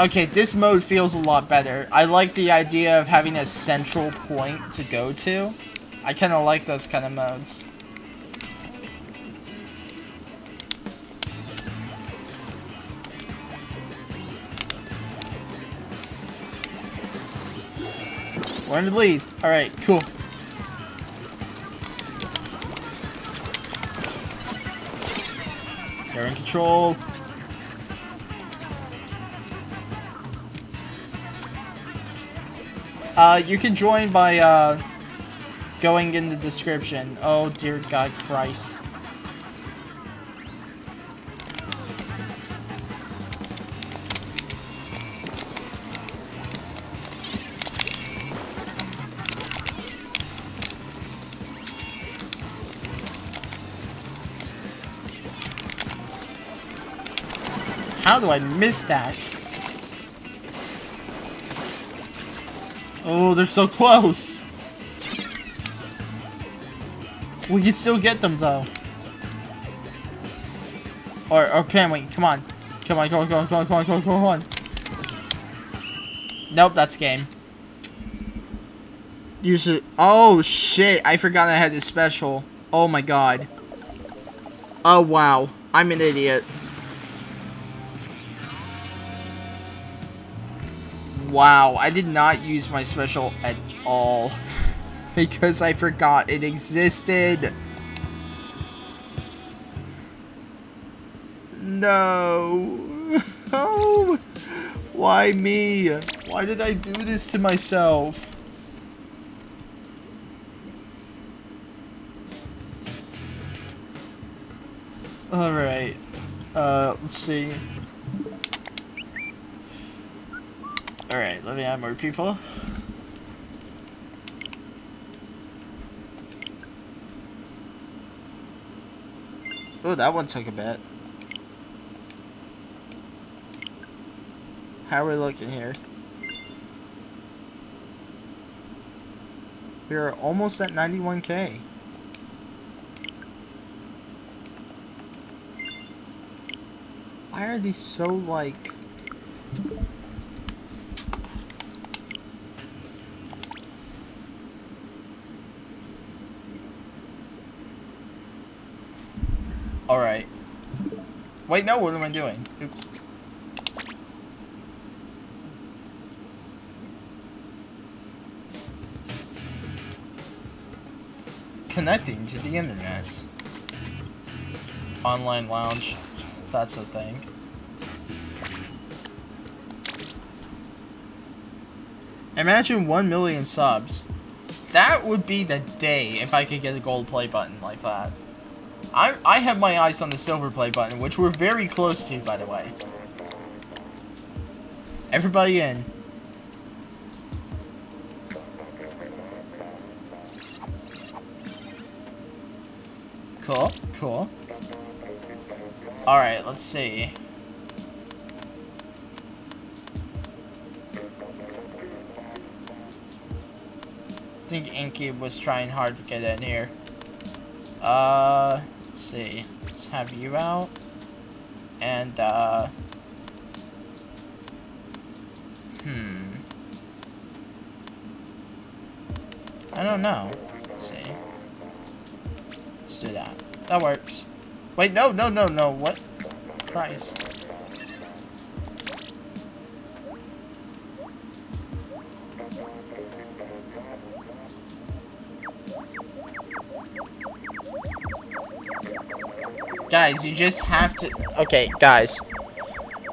Okay, this mode feels a lot better. I like the idea of having a central point to go to. I kind of like those kind of modes. We're in the lead. Alright, cool. They're in control. Uh, you can join by, uh, going in the description. Oh, dear God Christ. How do I miss that? Oh, they're so close. We can still get them, though. Or, or can we? Come on. Come on, come on, come on, come on, come on, come on, come on. Nope, that's game. Usually, oh shit, I forgot I had this special. Oh my god. Oh wow, I'm an idiot. Wow, I did not use my special at all. because I forgot it existed. No. Oh. Why me? Why did I do this to myself? Alright. Uh, let's see. Alright, let me add more people. Oh, that one took a bit. How are we looking here? We are almost at 91k. Why are these so like... Alright. Wait, no, what am I doing? Oops. Connecting to the internet. Online lounge. That's a thing. Imagine 1 million subs. That would be the day if I could get a gold play button like that. I I have my eyes on the silver play button, which we're very close to, by the way. Everybody in. Cool, cool. Alright, let's see. I think Inky was trying hard to get in here. Uh, let's see. Let's have you out. And, uh... Hmm. I don't know. Let's see. Let's do that. That works. Wait, no, no, no, no. What? Christ. Guys, you just have to... Okay, guys.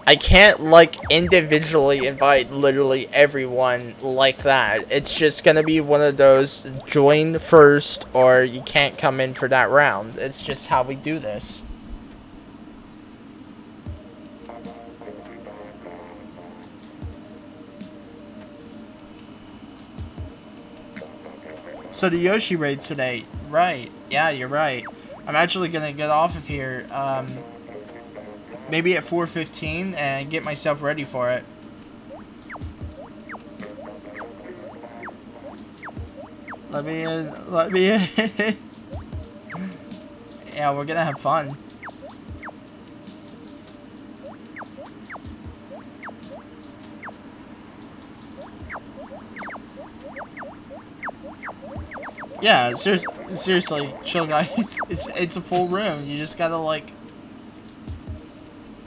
I can't, like, individually invite literally everyone like that. It's just gonna be one of those join first or you can't come in for that round. It's just how we do this. So the Yoshi raid today. Right. Yeah, you're right. I'm actually gonna get off of here. Um, maybe at 4.15 and get myself ready for it. Let me in, let me in. yeah, we're gonna have fun. Yeah, ser seriously, chill guys. It's it's a full room. You just gotta like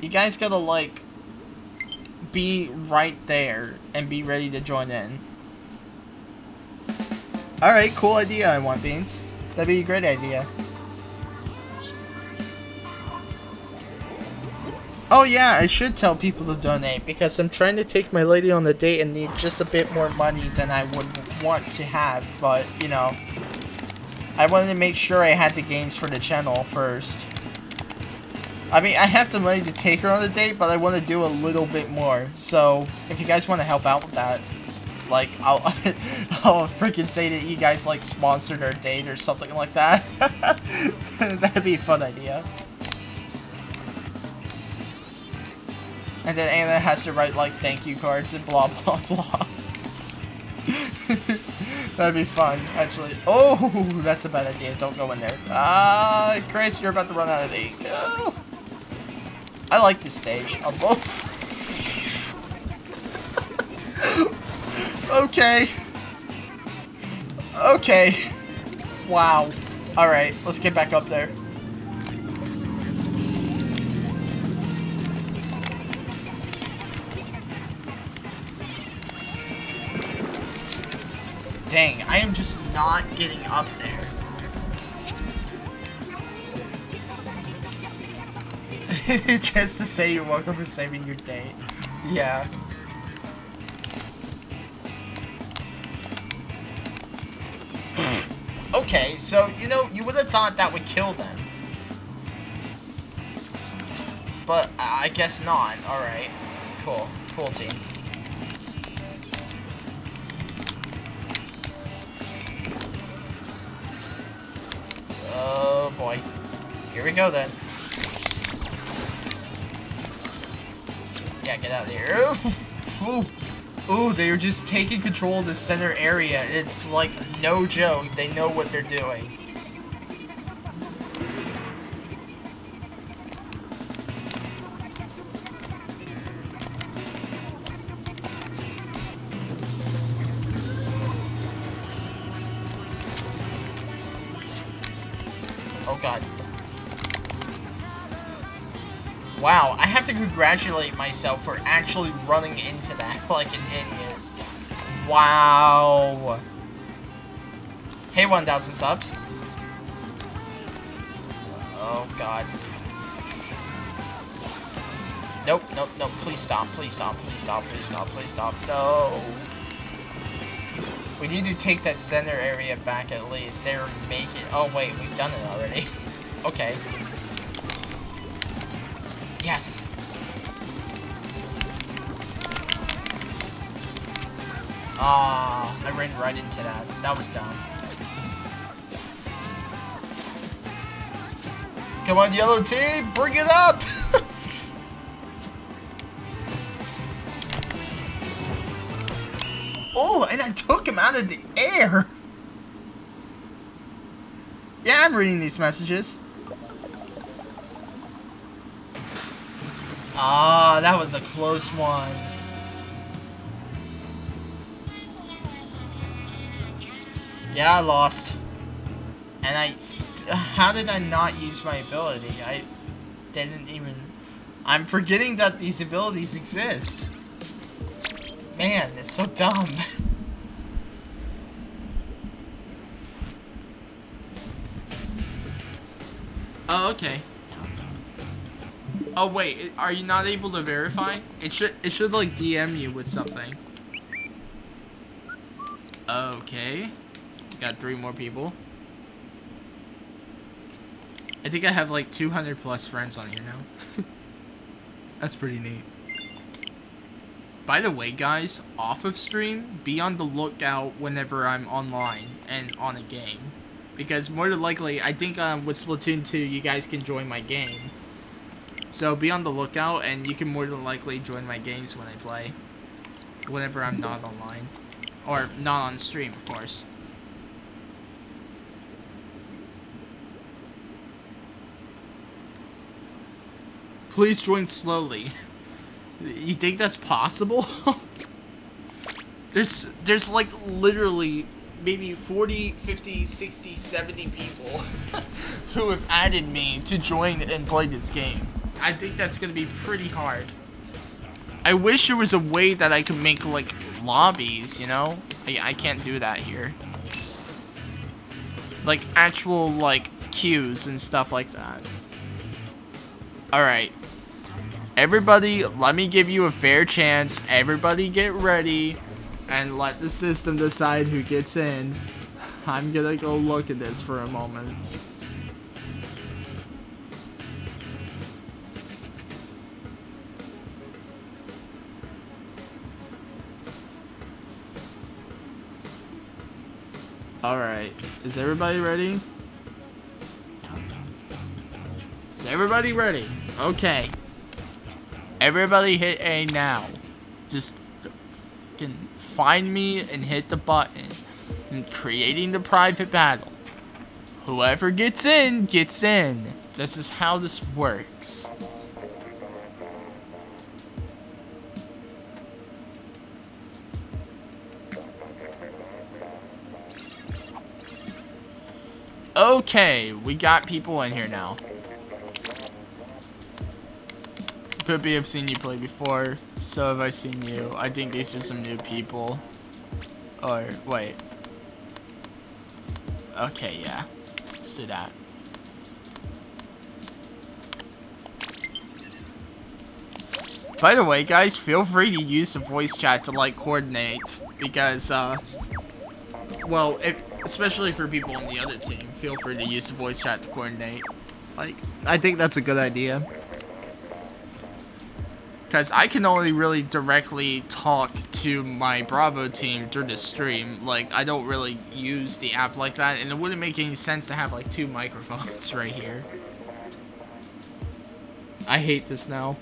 you guys gotta, like, be right there and be ready to join in. Alright, cool idea, I want beans. That'd be a great idea. Oh yeah, I should tell people to donate because I'm trying to take my lady on a date and need just a bit more money than I would want to have, but, you know, I wanted to make sure I had the games for the channel first. I mean, I have the money to take her on a date, but I want to do a little bit more. So, if you guys want to help out with that, like, I'll, I'll freaking say that you guys, like, sponsored our date or something like that. That'd be a fun idea. And then Anna has to write, like, thank you cards and blah, blah, blah. That'd be fun, actually. Oh, that's a bad idea. Don't go in there. Ah, Chris, you're about to run out of ink. I I like this stage. I'm both. okay. Okay. Wow. Alright, let's get back up there. Dang, I am just not getting up there. just to say you're welcome for saving your date. Yeah. okay, so, you know, you would have thought that would kill them. But uh, I guess not. Alright. Cool. Cool team. Oh boy. Here we go then. Yeah, get out of here. Ooh. Ooh, they're just taking control of the center area. It's like no joke. They know what they're doing. To congratulate myself for actually running into that like an idiot. Wow. Hey, 1,000 subs. Oh, God. Nope, nope, nope. Please stop, please stop, please stop, please stop, please stop. No. We need to take that center area back at least. They're making... Oh, wait, we've done it already. okay. Yes. Ah, I ran right into that. That was dumb. Come on, yellow team, bring it up! oh, and I took him out of the air! Yeah, I'm reading these messages. Ah, that was a close one. Yeah, I lost. And I... how did I not use my ability? I didn't even... I'm forgetting that these abilities exist. Man, it's so dumb. Oh, okay. Oh wait, are you not able to verify? It should it should like DM you with something. Okay. Got three more people. I think I have like 200 plus friends on here now. That's pretty neat. By the way, guys, off of stream, be on the lookout whenever I'm online and on a game. Because more than likely, I think um, with Splatoon 2, you guys can join my game. So be on the lookout, and you can more than likely join my games when I play. Whenever I'm not online. Or not on stream, of course. Please join slowly. You think that's possible? there's there's like literally maybe 40, 50, 60, 70 people who have added me to join and play this game. I think that's going to be pretty hard. I wish there was a way that I could make like lobbies, you know? I, I can't do that here. Like actual like queues and stuff like that. Alright. Everybody, let me give you a fair chance. Everybody get ready and let the system decide who gets in. I'm gonna go look at this for a moment. Alright, is everybody ready? Everybody ready? Okay. Everybody hit A now. Just can find me and hit the button. I'm creating the private battle. Whoever gets in, gets in. This is how this works. Okay, we got people in here now. Poopy, I've seen you play before. So have I seen you. I think these are some new people. Or, wait. Okay, yeah. Let's do that. By the way, guys, feel free to use the voice chat to, like, coordinate. Because, uh... Well, if, especially for people on the other team, feel free to use the voice chat to coordinate. Like, I think that's a good idea. Because I can only really directly talk to my Bravo team through the stream. Like, I don't really use the app like that, and it wouldn't make any sense to have, like, two microphones right here. I hate this now.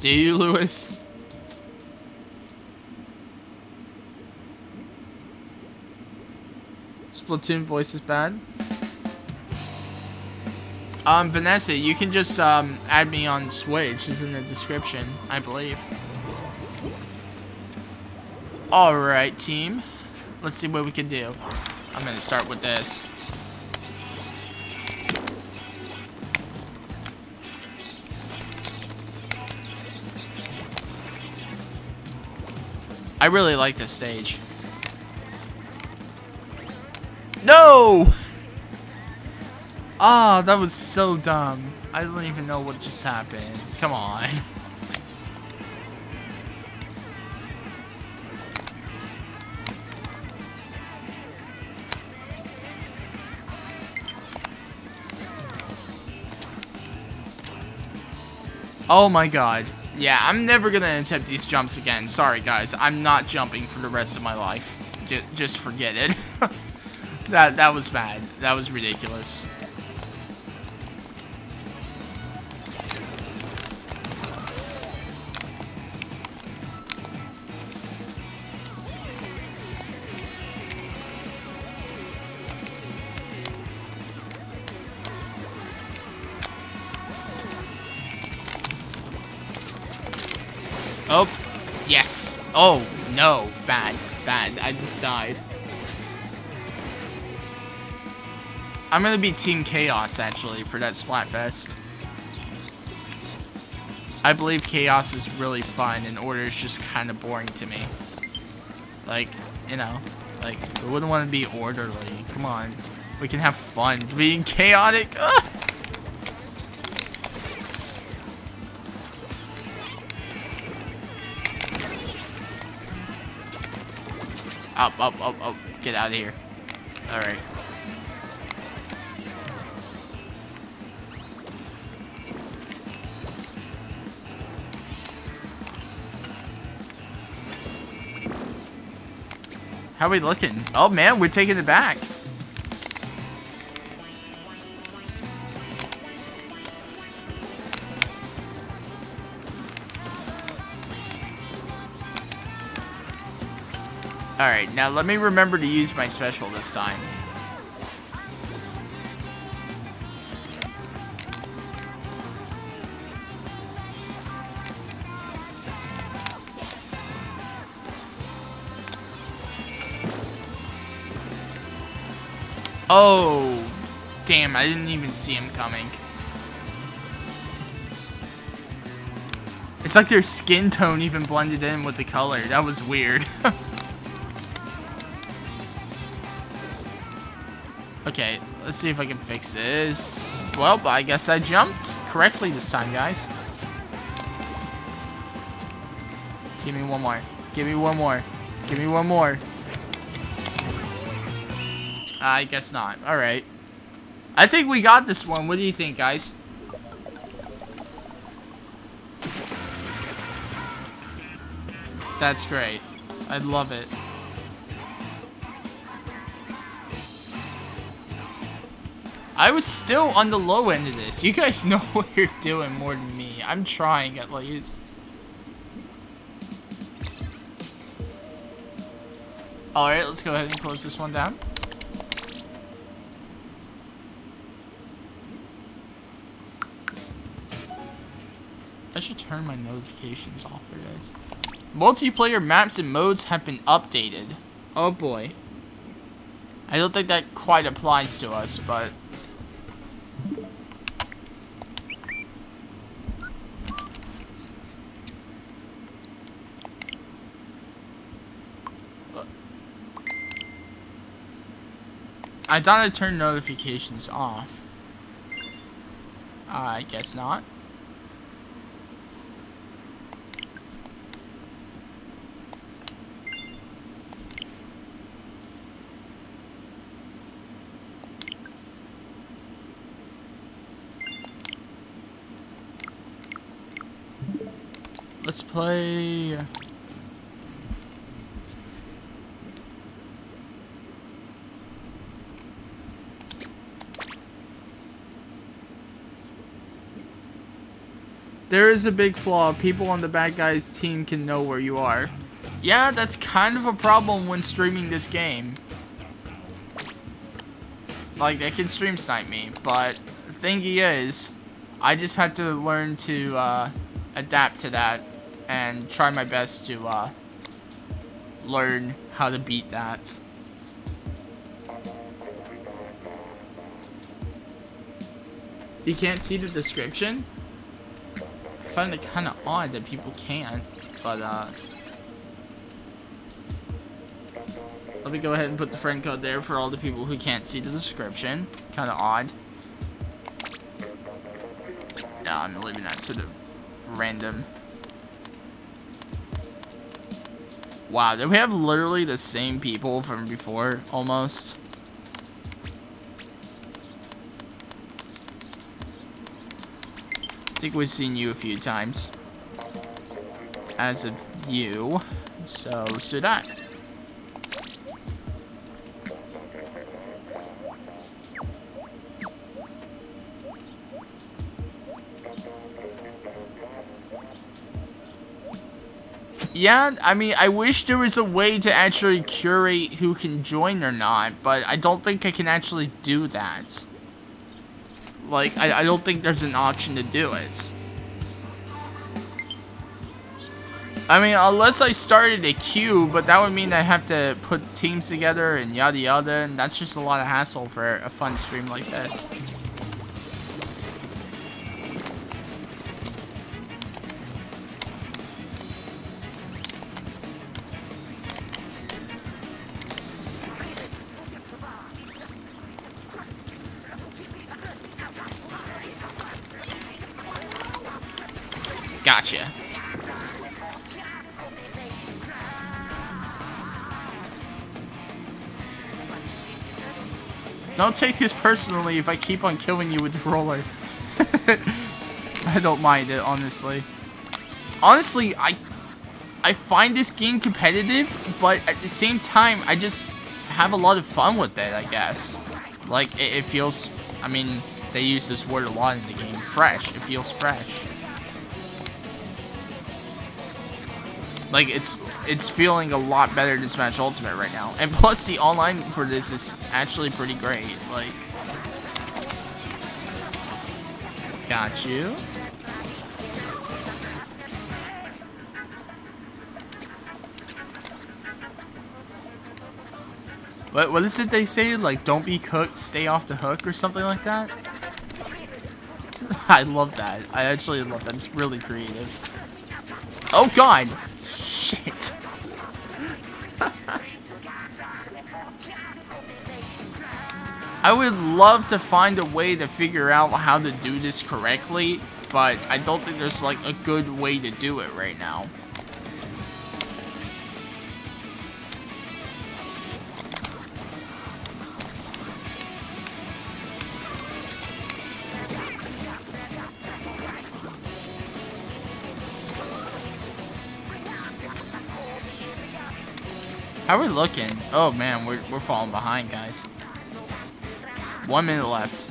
Do you, Lewis? Splatoon voice is bad. Um, Vanessa, you can just um, add me on Switch. It's in the description, I believe. Alright, team. Let's see what we can do. I'm gonna start with this. I really like this stage. No! Ah, oh, that was so dumb. I don't even know what just happened. Come on. Oh my god. Yeah, I'm never gonna attempt these jumps again. Sorry, guys. I'm not jumping for the rest of my life. J just forget it. that that was bad. That was ridiculous. Oh, no. Bad. Bad. I just died. I'm gonna be Team Chaos, actually, for that Splatfest. I believe Chaos is really fun, and Order is just kind of boring to me. Like, you know, like, we wouldn't want to be orderly. Come on. We can have fun. Being chaotic? Up, up, up, up. Get out of here. Alright. How are we looking? Oh man, we're taking it back. Alright, now let me remember to use my special this time. Oh, damn, I didn't even see him coming. It's like their skin tone even blended in with the color. That was weird. let's see if I can fix this. Well, I guess I jumped correctly this time, guys. Give me one more. Give me one more. Give me one more. I guess not. Alright. I think we got this one. What do you think, guys? That's great. I love it. I was still on the low end of this. You guys know what you're doing more than me. I'm trying at least. Alright, let's go ahead and close this one down. I should turn my notifications off for this. Multiplayer maps and modes have been updated. Oh boy. I don't think that quite applies to us, but... I thought I turned notifications off. Uh, I guess not. Let's play... There is a big flaw. People on the bad guys team can know where you are. Yeah, that's kind of a problem when streaming this game. Like, they can stream snipe me, but the thing is, I just had to learn to uh, adapt to that and try my best to uh, learn how to beat that. You can't see the description? I find it kind of odd that people can't, but uh, Let me go ahead and put the friend code there for all the people who can't see the description. kind of odd. Yeah, I'm leaving that to the random. Wow, do we have literally the same people from before, almost? Think we've seen you a few times. As of you. So, let's do that. Yeah, I mean, I wish there was a way to actually curate who can join or not, but I don't think I can actually do that. Like, I, I don't think there's an option to do it. I mean, unless I started a queue, but that would mean I have to put teams together and yada yada, and that's just a lot of hassle for a fun stream like this. Gotcha. Don't take this personally if I keep on killing you with the roller. I don't mind it, honestly. Honestly, I I find this game competitive, but at the same time, I just have a lot of fun with it, I guess. Like, it, it feels, I mean, they use this word a lot in the game, fresh. It feels fresh. Like, it's it's feeling a lot better than Smash Ultimate right now. And plus, the online for this is actually pretty great. Like, got you. What, what is it they say? Like, don't be cooked, stay off the hook or something like that? I love that. I actually love that. It's really creative. Oh, God! Shit. I would love to find a way to figure out how to do this correctly, but I don't think there's like a good way to do it right now. How are we looking? Oh man, we're, we're falling behind, guys. One minute left.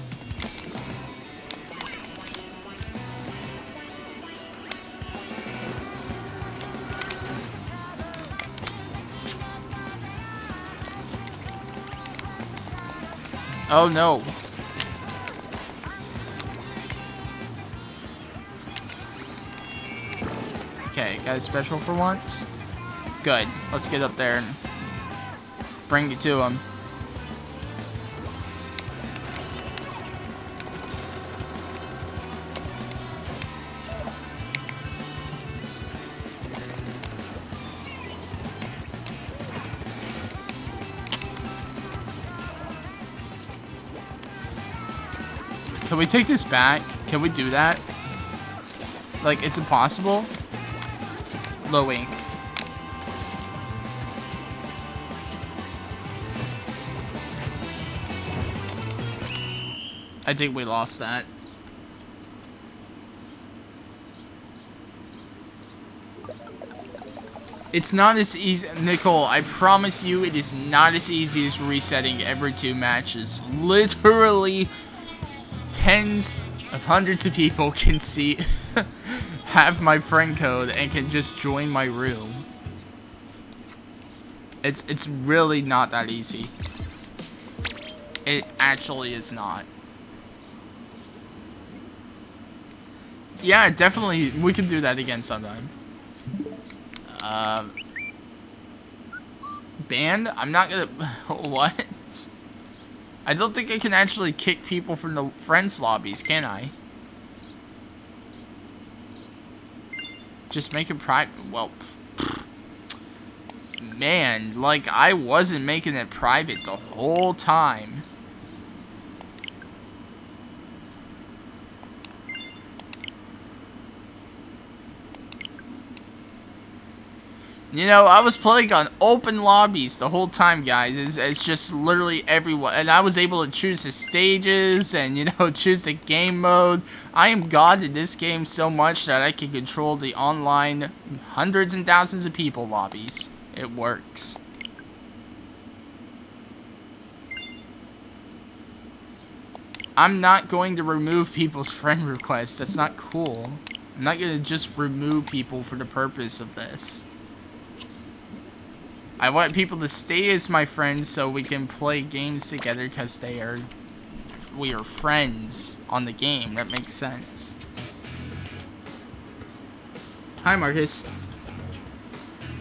Oh no. Okay, got a special for once. Good. Let's get up there and bring you to him. Can we take this back? Can we do that? Like, it's impossible? Low ink. I think we lost that. It's not as easy, Nicole, I promise you it is not as easy as resetting every two matches. Literally, tens of hundreds of people can see, have my friend code and can just join my room. It's, it's really not that easy. It actually is not. Yeah, definitely, we can do that again sometime. Um, banned? I'm not gonna. what? I don't think I can actually kick people from the friends lobbies, can I? Just make it private. Well, man, like I wasn't making it private the whole time. You know, I was playing on open lobbies the whole time, guys. It's, it's just literally everyone. And I was able to choose the stages and, you know, choose the game mode. I am God in this game so much that I can control the online hundreds and thousands of people lobbies. It works. I'm not going to remove people's friend requests. That's not cool. I'm not going to just remove people for the purpose of this. I want people to stay as my friends so we can play games together because they are, we are friends on the game. That makes sense. Hi, Marcus.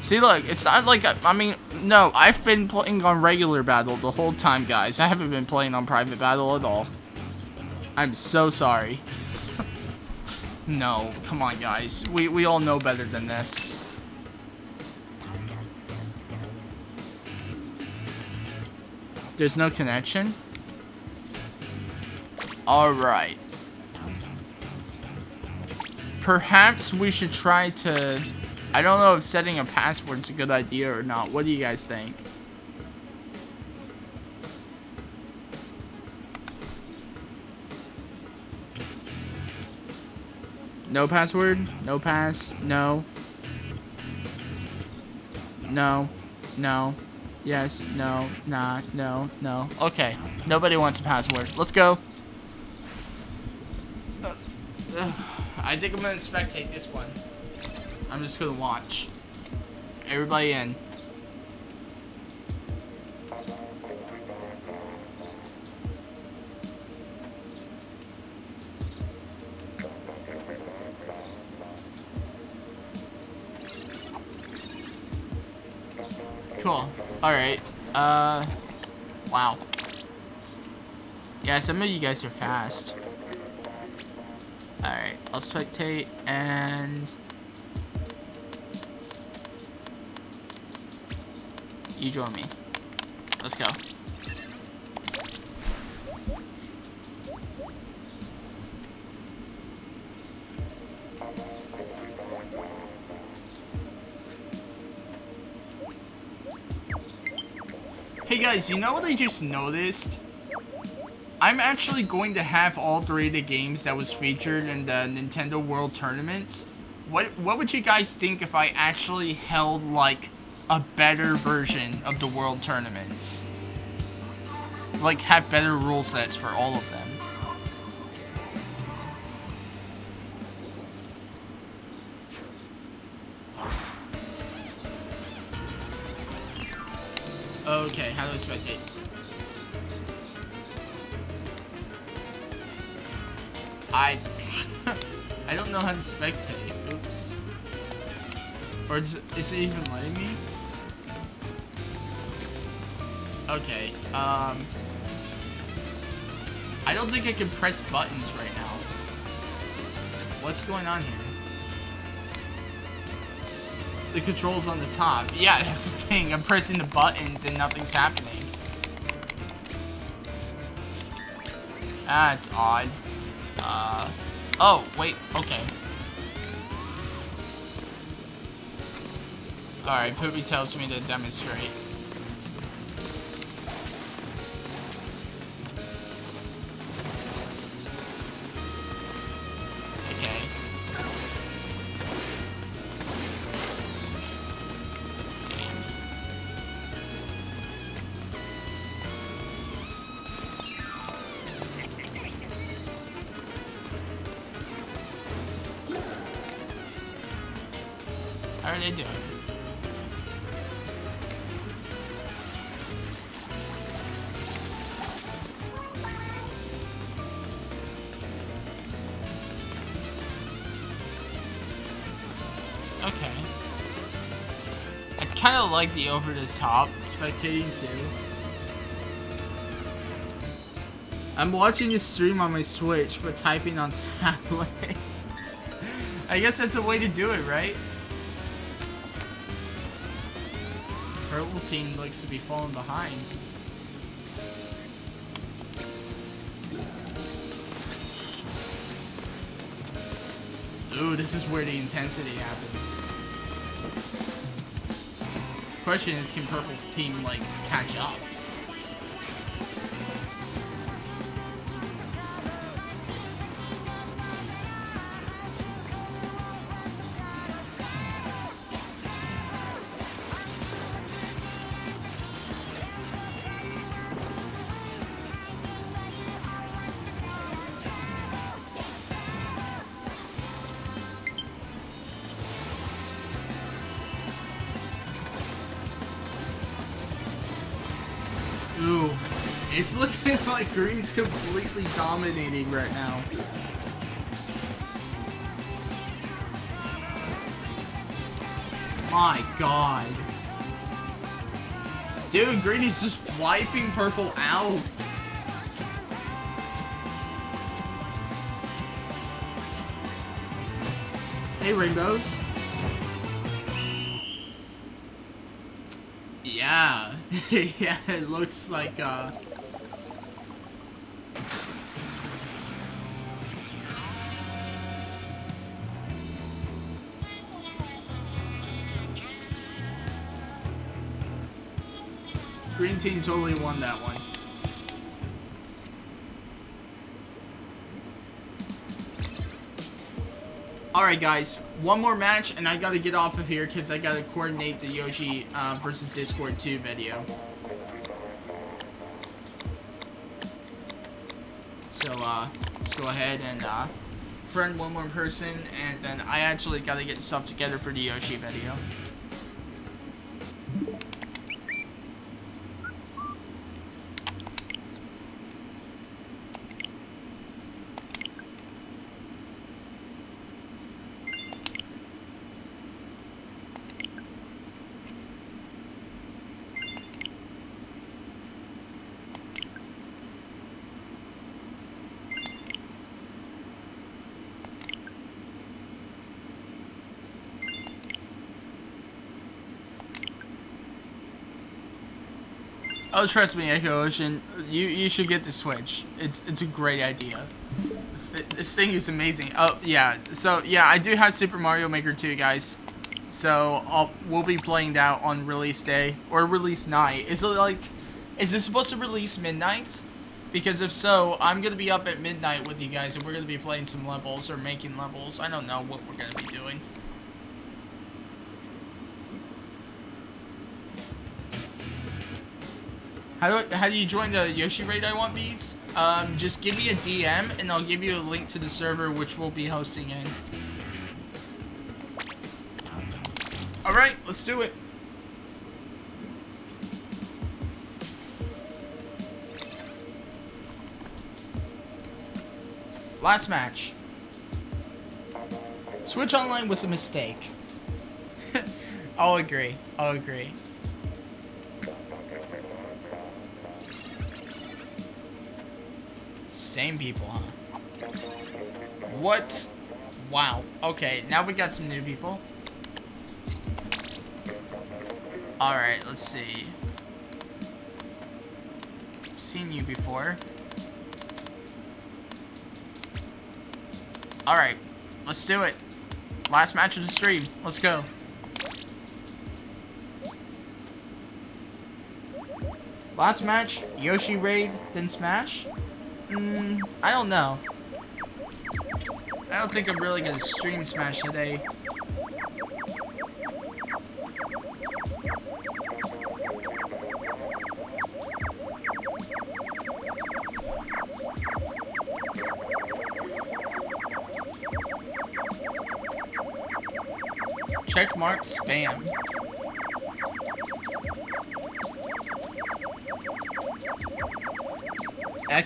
See, look, it's not like, I mean, no, I've been playing on regular battle the whole time, guys. I haven't been playing on private battle at all. I'm so sorry. no, come on, guys. We, we all know better than this. There's no connection? Alright. Perhaps we should try to... I don't know if setting a password is a good idea or not. What do you guys think? No password? No pass? No. No. No. Yes, no, nah, no, no. Okay, nobody wants a password. Let's go. Uh, uh, I think I'm gonna spectate this one. I'm just gonna watch. Everybody in. Cool. Alright. Uh. Wow. Yeah, some of you guys are fast. Alright, I'll spectate and... You join me. Let's go. Guys, you know what I just noticed? I'm actually going to have all three of the games that was featured in the Nintendo World Tournament. What what would you guys think if I actually held like a better version of the World Tournaments? Like have better rule sets for all of them. Okay, how do I spectate? I... I don't know how to spectate. Oops. Or is, is it even letting me? Okay, um... I don't think I can press buttons right now. What's going on here? The controls on the top. Yeah, that's the thing. I'm pressing the buttons and nothing's happening. That's odd. Uh, oh, wait, okay. Alright, Poopy tells me to demonstrate. Like the over the top spectating too. I'm watching a stream on my Switch, but typing on tablets. I guess that's a way to do it, right? Purple team looks to be falling behind. Ooh, this is where the intensity happens. The question is, can purple team like catch up? It's looking like green's completely dominating right now. My god. Dude, green is just wiping purple out. Hey, rainbows. Yeah. yeah, it looks like, uh... team totally won that one. Alright guys, one more match and I gotta get off of here because I gotta coordinate the Yoshi uh, versus Discord 2 video. So uh, let's go ahead and uh, friend one more person and then I actually gotta get stuff together for the Yoshi video. Oh, trust me, Echo Ocean. You you should get the Switch. It's it's a great idea. This, thi- this thing is amazing. Oh yeah. So yeah, I do have Super Mario Maker 2, guys. So I'll, we'll be playing that on release day or release night. Is it like, is this supposed to release midnight? Because if so, I'm gonna be up at midnight with you guys, and we're gonna be playing some levels or making levels. I don't know what we're gonna be doing. How do, how do you join the Yoshi Raid I Want Beats? Um, just give me a DM and I'll give you a link to the server which we'll be hosting in. Alright, let's do it. Last match. Switch Online was a mistake. I'll agree. I'll agree. Same people, huh? What? Wow. Okay, now we got some new people. Alright, let's see. Seen you before. Alright, let's do it. Last match of the stream. Let's go. Last match, Yoshi raid, then Smash? Mm, I don't know. I don't think I'm really gonna stream Smash today. Check mark spam.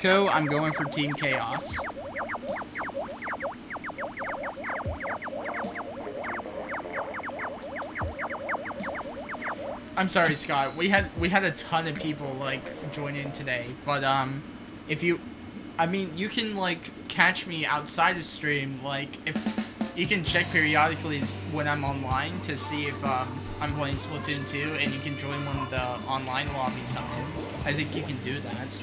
Echo, I'm going for Team Chaos. I'm sorry, Scott. We had we had a ton of people like join in today, but um, if you, I mean, you can like catch me outside of stream. Like if you can check periodically when I'm online to see if um, I'm playing Splatoon 2, and you can join one of the online lobbies in. I think you can do that.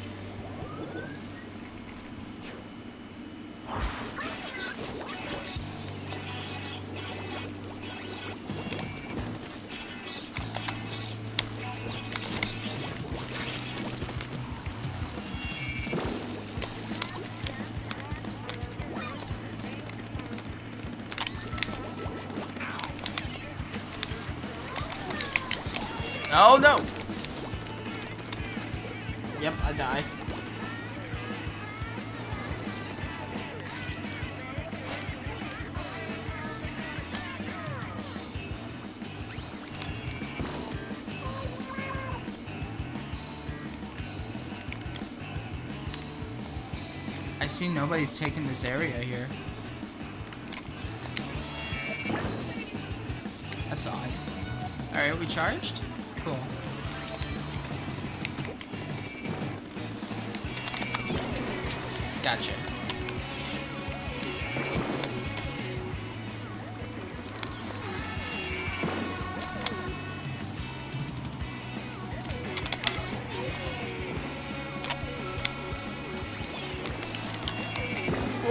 See nobody's taking this area here. That's odd. Alright, we charged?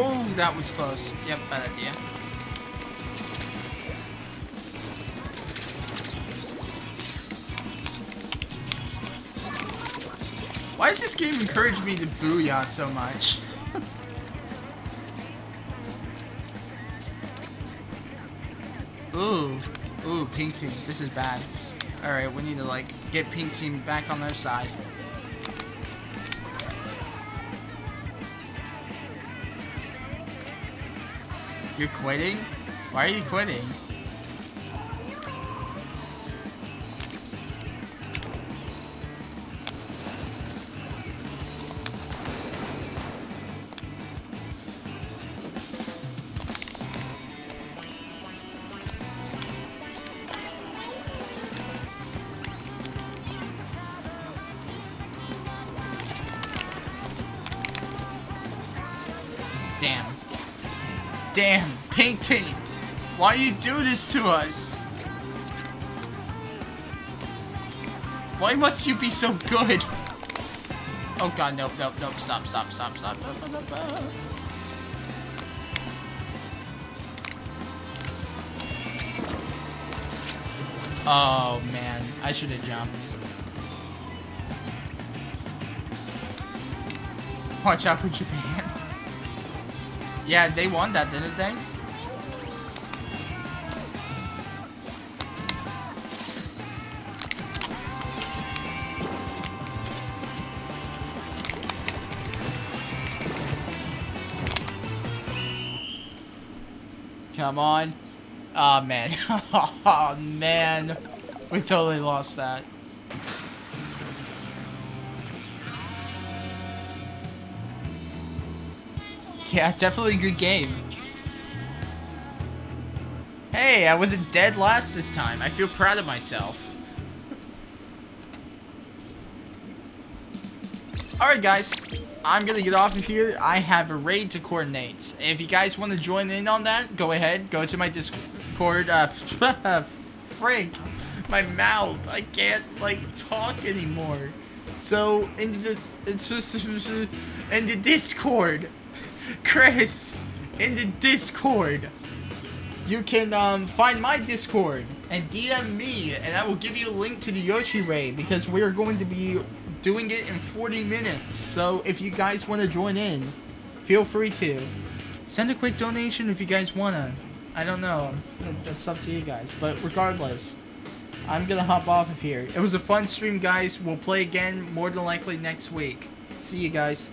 Oh, that was close. Yep, bad idea. Why does this game encourage me to booyah so much? ooh, ooh, pink team. This is bad. Alright, we need to, like, get pink team back on their side. You're quitting? Why are you quitting? You do this to us? Why must you be so good? Oh god, nope, nope, nope, stop, stop, stop, stop. Oh man, I should have jumped. Watch out for Japan. Yeah, they won that, didn't they? Come on. Oh man. oh man. We totally lost that. Yeah, definitely a good game. Hey, I wasn't dead last this time. I feel proud of myself. Alright guys, I'm gonna get off of here. I have a raid to coordinate. If you guys want to join in on that, go ahead. Go to my Discord. Uh, Frank, my mouth. I can't, like, talk anymore. So, in the, in the Discord, Chris, in the Discord. You can um, find my Discord and DM me, and I will give you a link to the Yoshi raid because we are going to be doing it in 40 minutes. So if you guys want to join in, feel free to. Send a quick donation if you guys want to. I don't know. That's up to you guys. But regardless, I'm going to hop off of here. It was a fun stream, guys. We'll play again more than likely next week. See you guys.